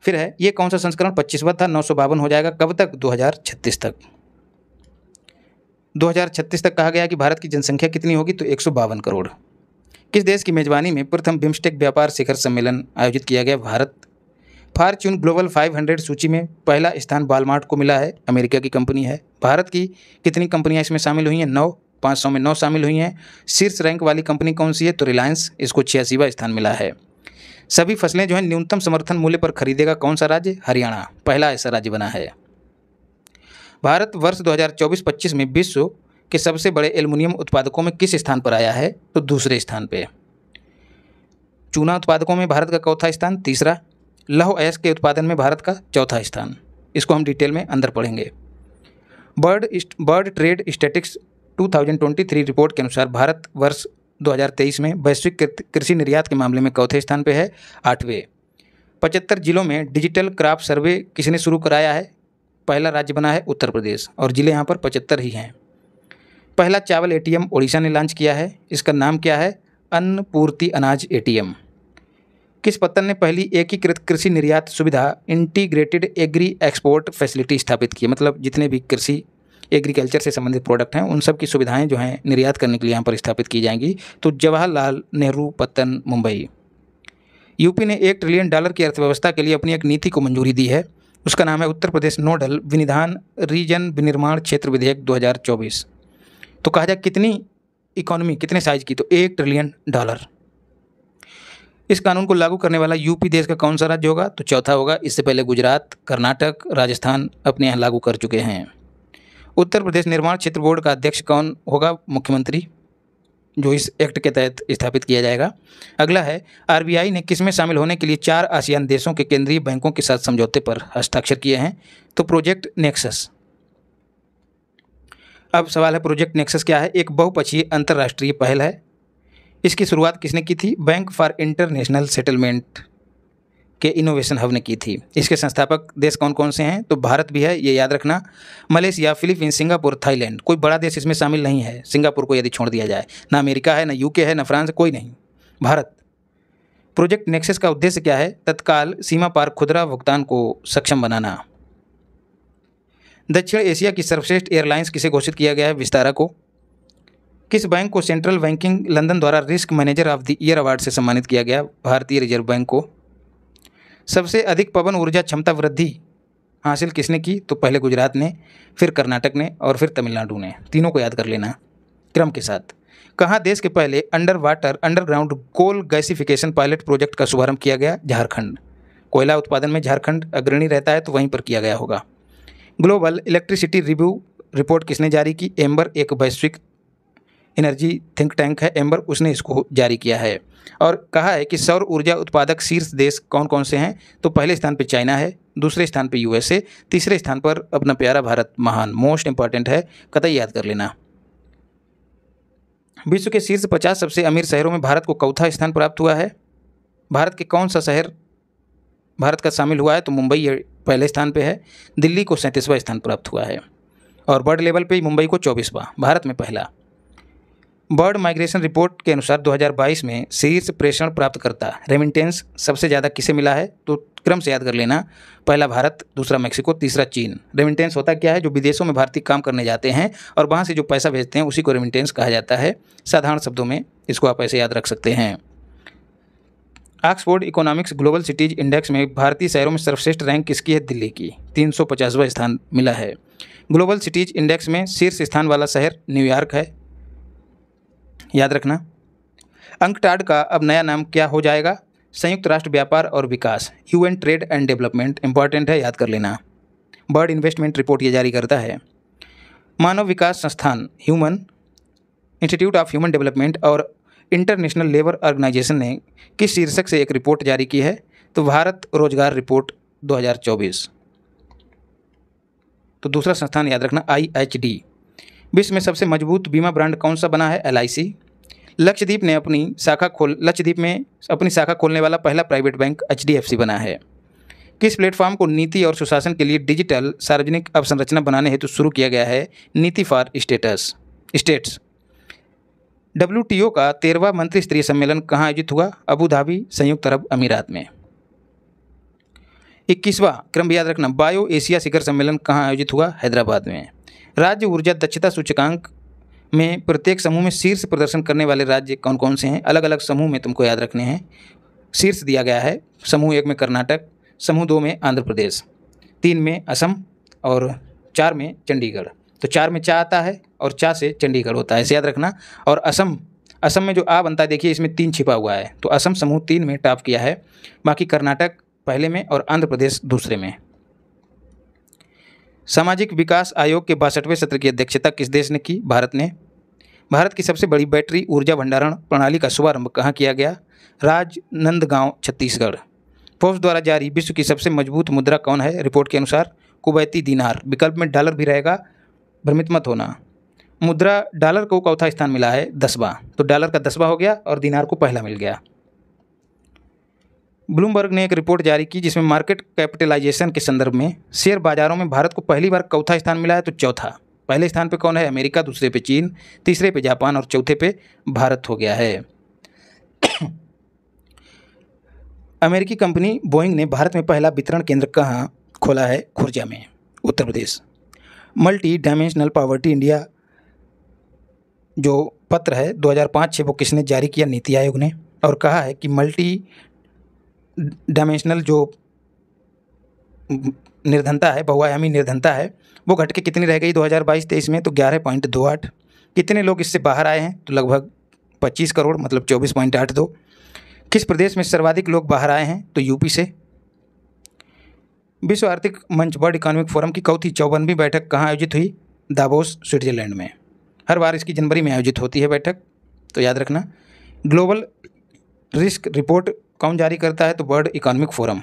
फिर है, ये कौन सा संस्करण? पच्चीसवा था, नौ सौ बावन हो जाएगा। कब तक? 2036 तक। 2036 तक कहा गया कि भारत की जनसंख्या कितनी होगी तो एक सौ बावन करोड़। किस देश की मेजबानी में प्रथम बिम्स्टेक व्यापार शिखर सम्मेलन आयोजित किया गया? भारत। फार्च्यून ग्लोबल 500 सूची में पहला स्थान बालमार्ट को मिला है, अमेरिका की कंपनी है। भारत की कितनी कंपनियाँ इसमें शामिल हुई हैं? नौ, पाँच सौ में नौ शामिल हुई हैं। शीर्ष रैंक वाली कंपनी कौन सी है? तो रिलायंस, इसको छियासीवा स्थान मिला है। सभी फ़सलें जो हैं, न्यूनतम समर्थन मूल्य पर खरीदेगा कौन सा राज्य? हरियाणा, पहला ऐसा राज्य बना है। भारत वर्ष 2024-25 में विश्व के सबसे बड़े एल्युमिनियम उत्पादकों में किस स्थान पर आया है? तो दूसरे स्थान पर चूना उत्पादकों में भारत का चौथा स्थान, तीसरा लौह अयस्क के उत्पादन में भारत का चौथा स्थान। इसको हम डिटेल में अंदर पढ़ेंगे। Bird bird trade statistics 2023 report के अनुसार भारत वर्ष 2023 में वैश्विक कृषि निर्यात के मामले में चौथे स्थान पर है, आठवें। पचहत्तर जिलों में डिजिटल क्राप सर्वे किसने शुरू कराया है? पहला राज्य बना है उत्तर प्रदेश और ज़िले यहाँ पर पचहत्तर ही हैं। पहला चावल एटीएम ओडिशा ने लॉन्च किया है। इसका नाम क्या है? अन्न पूर्ति अनाज एटीएम किस पत्तन ने पहली एकीकृत कृषि निर्यात सुविधा इंटीग्रेटेड एग्री एक्सपोर्ट फैसिलिटी स्थापित की? मतलब जितने भी कृषि एग्रीकल्चर से संबंधित प्रोडक्ट हैं, उन सब की सुविधाएँ जो हैं निर्यात करने के लिए यहाँ पर स्थापित की जाएँगी। तो जवाहरलाल नेहरू पत्तन, मुंबई। यूपी ने एक ट्रिलियन डॉलर की अर्थव्यवस्था के लिए अपनी एक नीति को मंजूरी दी है। उसका नाम है उत्तर प्रदेश नोडल विनिधान रीजन विनिर्माण क्षेत्र विधेयक 2024 तो कहा जाए कितनी इकोनॉमी कितने साइज़ की? तो एक ट्रिलियन डॉलर इस कानून को लागू करने वाला यूपी देश का कौन सा राज्य होगा? तो चौथा होगा, इससे पहले गुजरात, कर्नाटक, राजस्थान अपने यहाँ लागू कर चुके हैं। उत्तर प्रदेश निर्माण क्षेत्र बोर्ड का अध्यक्ष कौन होगा? मुख्यमंत्री जो इस एक्ट के तहत स्थापित किया जाएगा। अगला है, आरबीआई ने किसमें शामिल होने के लिए चार आसियान देशों के केंद्रीय बैंकों के साथ समझौते पर हस्ताक्षर किए हैं? तो प्रोजेक्ट नेक्सस। अब सवाल है, प्रोजेक्ट नेक्सस क्या है? एक बहुपक्षीय अंतर्राष्ट्रीय पहल है। इसकी शुरुआत किसने की थी? Bank for International Settlement. के इनोवेशन हब ने की थी। इसके संस्थापक देश कौन कौन से हैं? तो भारत भी है, ये याद रखना। Malaysia, Philippines, Singapore, Thailand. कोई बड़ा देश इसमें शामिल नहीं है। सिंगापुर को यदि छोड़ दिया जाए, ना अमेरिका है, ना यूके है, ना फ्रांस, कोई नहीं। भारत। प्रोजेक्ट नेक्सेस का उद्देश्य क्या है? तत्काल सीमा पार खुदरा भुगतान को सक्षम बनाना। दक्षिण एशिया की सर्वश्रेष्ठ एयरलाइंस किसे घोषित किया गया है? विस्तारा को। किस बैंक को सेंट्रल बैंकिंग लंदन द्वारा risk manager of the year award से सम्मानित किया गया? भारतीय रिज़र्व बैंक को। सबसे अधिक पवन ऊर्जा क्षमता वृद्धि हासिल किसने की? तो पहले गुजरात ने, फिर कर्नाटक ने और फिर तमिलनाडु ने। तीनों को याद कर लेना क्रम के साथ। कहाँ, देश के पहले under water underground coal gasification pilot project का शुभारंभ किया गया, झारखंड। कोयला उत्पादन में झारखंड अग्रणी रहता है तो वहीं पर किया गया होगा। ग्लोबल इलेक्ट्रिसिटी रिव्यू रिपोर्ट किसने जारी की? एम्बर एक वैश्विक एनर्जी थिंक टैंक है एम्बर उसने इसको जारी किया है। और कहा है कि सौर ऊर्जा उत्पादक शीर्ष देश कौन कौन से हैं? तो पहले स्थान पर चाइना है, दूसरे स्थान पर यूएसए, तीसरे स्थान पर अपना प्यारा भारत महान, मोस्ट इंपॉर्टेंट है, कतई याद कर लेना। विश्व के शीर्ष पचास सबसे अमीर शहरों में भारत को चौथा स्थान प्राप्त हुआ है। भारत के कौन सा शहर भारत का शामिल हुआ है? तो मुंबई पहले स्थान पे है, दिल्ली को सैंतीसवां स्थान प्राप्त हुआ है। और वर्ल्ड लेवल पे मुंबई को चौबीसवा, भारत में पहला। बर्ड माइग्रेशन रिपोर्ट के अनुसार 2022 में शीर्ष प्रेषण प्राप्त करता रेमिटेंस सबसे ज़्यादा किसे मिला है? तो क्रम से याद कर लेना। पहला भारत, दूसरा मेक्सिको, तीसरा चीन। रेमिटेंस होता क्या है? जो विदेशों में भारतीय काम करने जाते हैं और वहाँ से जो पैसा भेजते हैं, उसी को रेमिटेंस कहा जाता है। साधारण शब्दों में इसको आप ऐसे याद रख सकते हैं। Oxford Economics global cities index में भारतीय शहरों में सर्वश्रेष्ठ रैंक किसकी है? दिल्ली की। तीन सौ स्थान मिला है। ग्लोबल सिटीज़ इंडेक्स में शीर्ष स्थान वाला शहर न्यूयॉर्क है। याद रखना। अंकटाड का अब नया नाम क्या हो जाएगा? संयुक्त राष्ट्र, व्यापार और विकास। U N trade and development important है, याद कर लेना। बर्ड इन्वेस्टमेंट रिपोर्ट ये जारी करता है। मानव विकास संस्थान human institute of human development और इंटरनेशनल लेबर ऑर्गेनाइजेशन ने किस शीर्षक से एक रिपोर्ट जारी की है? तो भारत रोज़गार रिपोर्ट 2024 तो दूसरा संस्थान याद रखना आई एच डी विश्व में सबसे मज़बूत बीमा ब्रांड कौन सा बना है? एल आई सी लक्षद्वीप ने अपनी शाखा खोल, लक्षद्वीप में अपनी शाखा खोलने वाला पहला प्राइवेट बैंक एचडीएफसी बना है। किस प्लेटफॉर्म को नीति और सुशासन के लिए डिजिटल सार्वजनिक अवसंरचना बनाने हेतु शुरू किया गया है? नीति फॉर स्टेटस। स्टेट्स। डब्ल्यू का तेरहवा मंत्री स्तरीय सम्मेलन कहाँ आयोजित हुआ? अबू धाबी, संयुक्त अरब अमीरात में। इक्कीसवां, क्रम याद रखना, बायो एशिया शिखर सम्मेलन कहाँ आयोजित हुआ? हैदराबाद में। राज्य ऊर्जा दक्षता सूचकांक में प्रत्येक समूह में शीर्ष प्रदर्शन करने वाले राज्य कौन कौन से हैं? अलग अलग समूह में तुमको याद रखने हैं। शीर्ष दिया गया है, समूह एक में कर्नाटक, समूह दो में आंध्र प्रदेश, तीन में असम और चार में चंडीगढ़। तो चार में चा आता है और चा से चंडीगढ़ होता है ऐसे याद रखना। और असम असम में जो आ बनता है, देखिए, इसमें तीन छिपा हुआ है। तो असम समूह तीन में टॉप किया है, बाकी कर्नाटक पहले में और आंध्र प्रदेश दूसरे में। सामाजिक विकास आयोग के बासठवें सत्र की अध्यक्षता किस देश ने की? भारत ने। भारत की सबसे बड़ी बैटरी ऊर्जा भंडारण प्रणाली का शुभारंभ कहाँ किया गया? राजनंदगांव, छत्तीसगढ़। फोर्स द्वारा जारी विश्व की सबसे मज़बूत मुद्रा कौन है? रिपोर्ट के अनुसार कुवैती दिनार। विकल्प में डॉलर भी रहेगा, भ्रमित मत होना। मुद्रा डॉलर को चौथा स्थान मिला है, दसवां। तो डॉलर का दसवां हो गया और दिनार को पहला मिल गया। ब्लूमबर्ग ने एक रिपोर्ट जारी की जिसमें मार्केट कैपिटलाइजेशन के संदर्भ में शेयर बाजारों में भारत को पहली बार चौथा स्थान मिला है तो चौथा। पहले स्थान पर कौन है? अमेरिका, दूसरे पे चीन, तीसरे पे जापान और चौथे पे भारत हो गया है। [CLEARS THROAT] अमेरिकी कंपनी बोइंग ने भारत में पहला वितरण केंद्र कहाँ खोला है? खुर्जा में, Uttar Pradesh. Multi dimensional poverty India जो पत्र है 2005 वो किसने जारी किया? नीति आयोग ने। और कहा है कि मल्टी डायमेंशनल जो निर्धनता है, बहुआयामी निर्धनता है, वो घट के कितनी रह गई 2022 तेईस में? तो ग्यारह पॉइंट दो आठ। कितने लोग इससे बाहर आए हैं? तो लगभग पच्चीस करोड़ मतलब चौबीस पॉइंट आठ दो। किस प्रदेश में सर्वाधिक लोग बाहर आए हैं? तो यूपी से। विश्व आर्थिक मंच वर्ल्ड इकोनॉमिक फोरम की चौथी चौवनवीं बैठक कहाँ आयोजित हुई? दाबोस स्विट्जरलैंड में। हर बार इसकी जनवरी में आयोजित होती है बैठक। तो याद रखना। ग्लोबल रिस्क रिपोर्ट कौन जारी करता है तो वर्ल्ड इकोनॉमिक फोरम।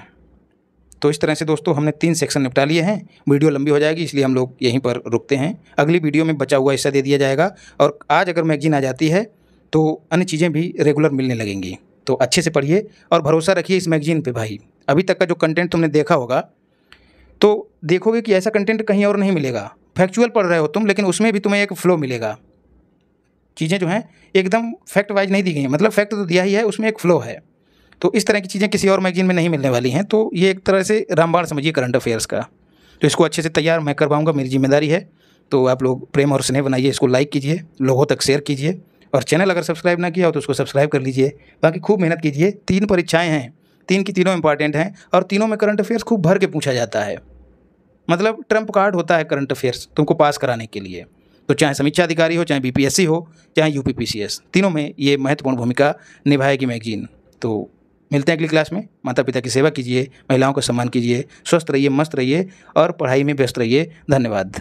तो इस तरह से दोस्तों हमने तीन सेक्शन निपटा लिए हैं। वीडियो लंबी हो जाएगी, इसलिए हम लोग यहीं पर रुकते हैं। अगली वीडियो में बचा हुआ हिस्सा दे दिया जाएगा और आज अगर मैगजीन आ जाती है तो अन्य चीज़ें भी रेगुलर मिलने लगेंगी। तो अच्छे से पढ़िए और भरोसा रखिए इस मैगजीन पे भाई। अभी तक का जो कंटेंट तुमने देखा होगा तो देखोगे कि ऐसा कंटेंट कहीं और नहीं मिलेगा। फैक्चुअल पढ़ रहे हो तुम, लेकिन उसमें भी तुम्हें एक फ्लो मिलेगा। चीज़ें जो हैं, एकदम फैक्ट वाइज नहीं दी गई हैं। मतलब फैक्ट तो दिया ही है, उसमें एक फ़्लो है। तो इस तरह की चीज़ें किसी और मैगजीन में नहीं मिलने वाली हैं। तो ये एक तरह से रामबाण समझिए करंट अफेयर्स का। तो इसको अच्छे से तैयार मैं करवाऊँगा मेरी ज़िम्मेदारी है। तो आप लोग प्रेम और स्नेह बनाइए, इसको लाइक कीजिए, लोगों तक शेयर कीजिए। और चैनल अगर सब्सक्राइब ना किया हो तो उसको सब्सक्राइब कर लीजिए। बाकी खूब मेहनत कीजिए। तीन परीक्षाएँ हैं। तीन की तीनों इंपॉर्टेंट हैं और तीनों में करंट अफेयर्स खूब भर के पूछा जाता है। मतलब ट्रंप कार्ड होता है करंट अफेयर्स तुमको पास कराने के लिए। तो चाहे समीक्षा अधिकारी हो, चाहे बीपीएससी हो, चाहे यूपीपीसीएस तीनों में ये महत्वपूर्ण भूमिका निभाएगी मैगजीन तो मिलते हैं अगली क्लास में। माता पिता की सेवा कीजिए, महिलाओं का सम्मान कीजिए, स्वस्थ रहिए, मस्त रहिए और पढ़ाई में व्यस्त रहिए। धन्यवाद।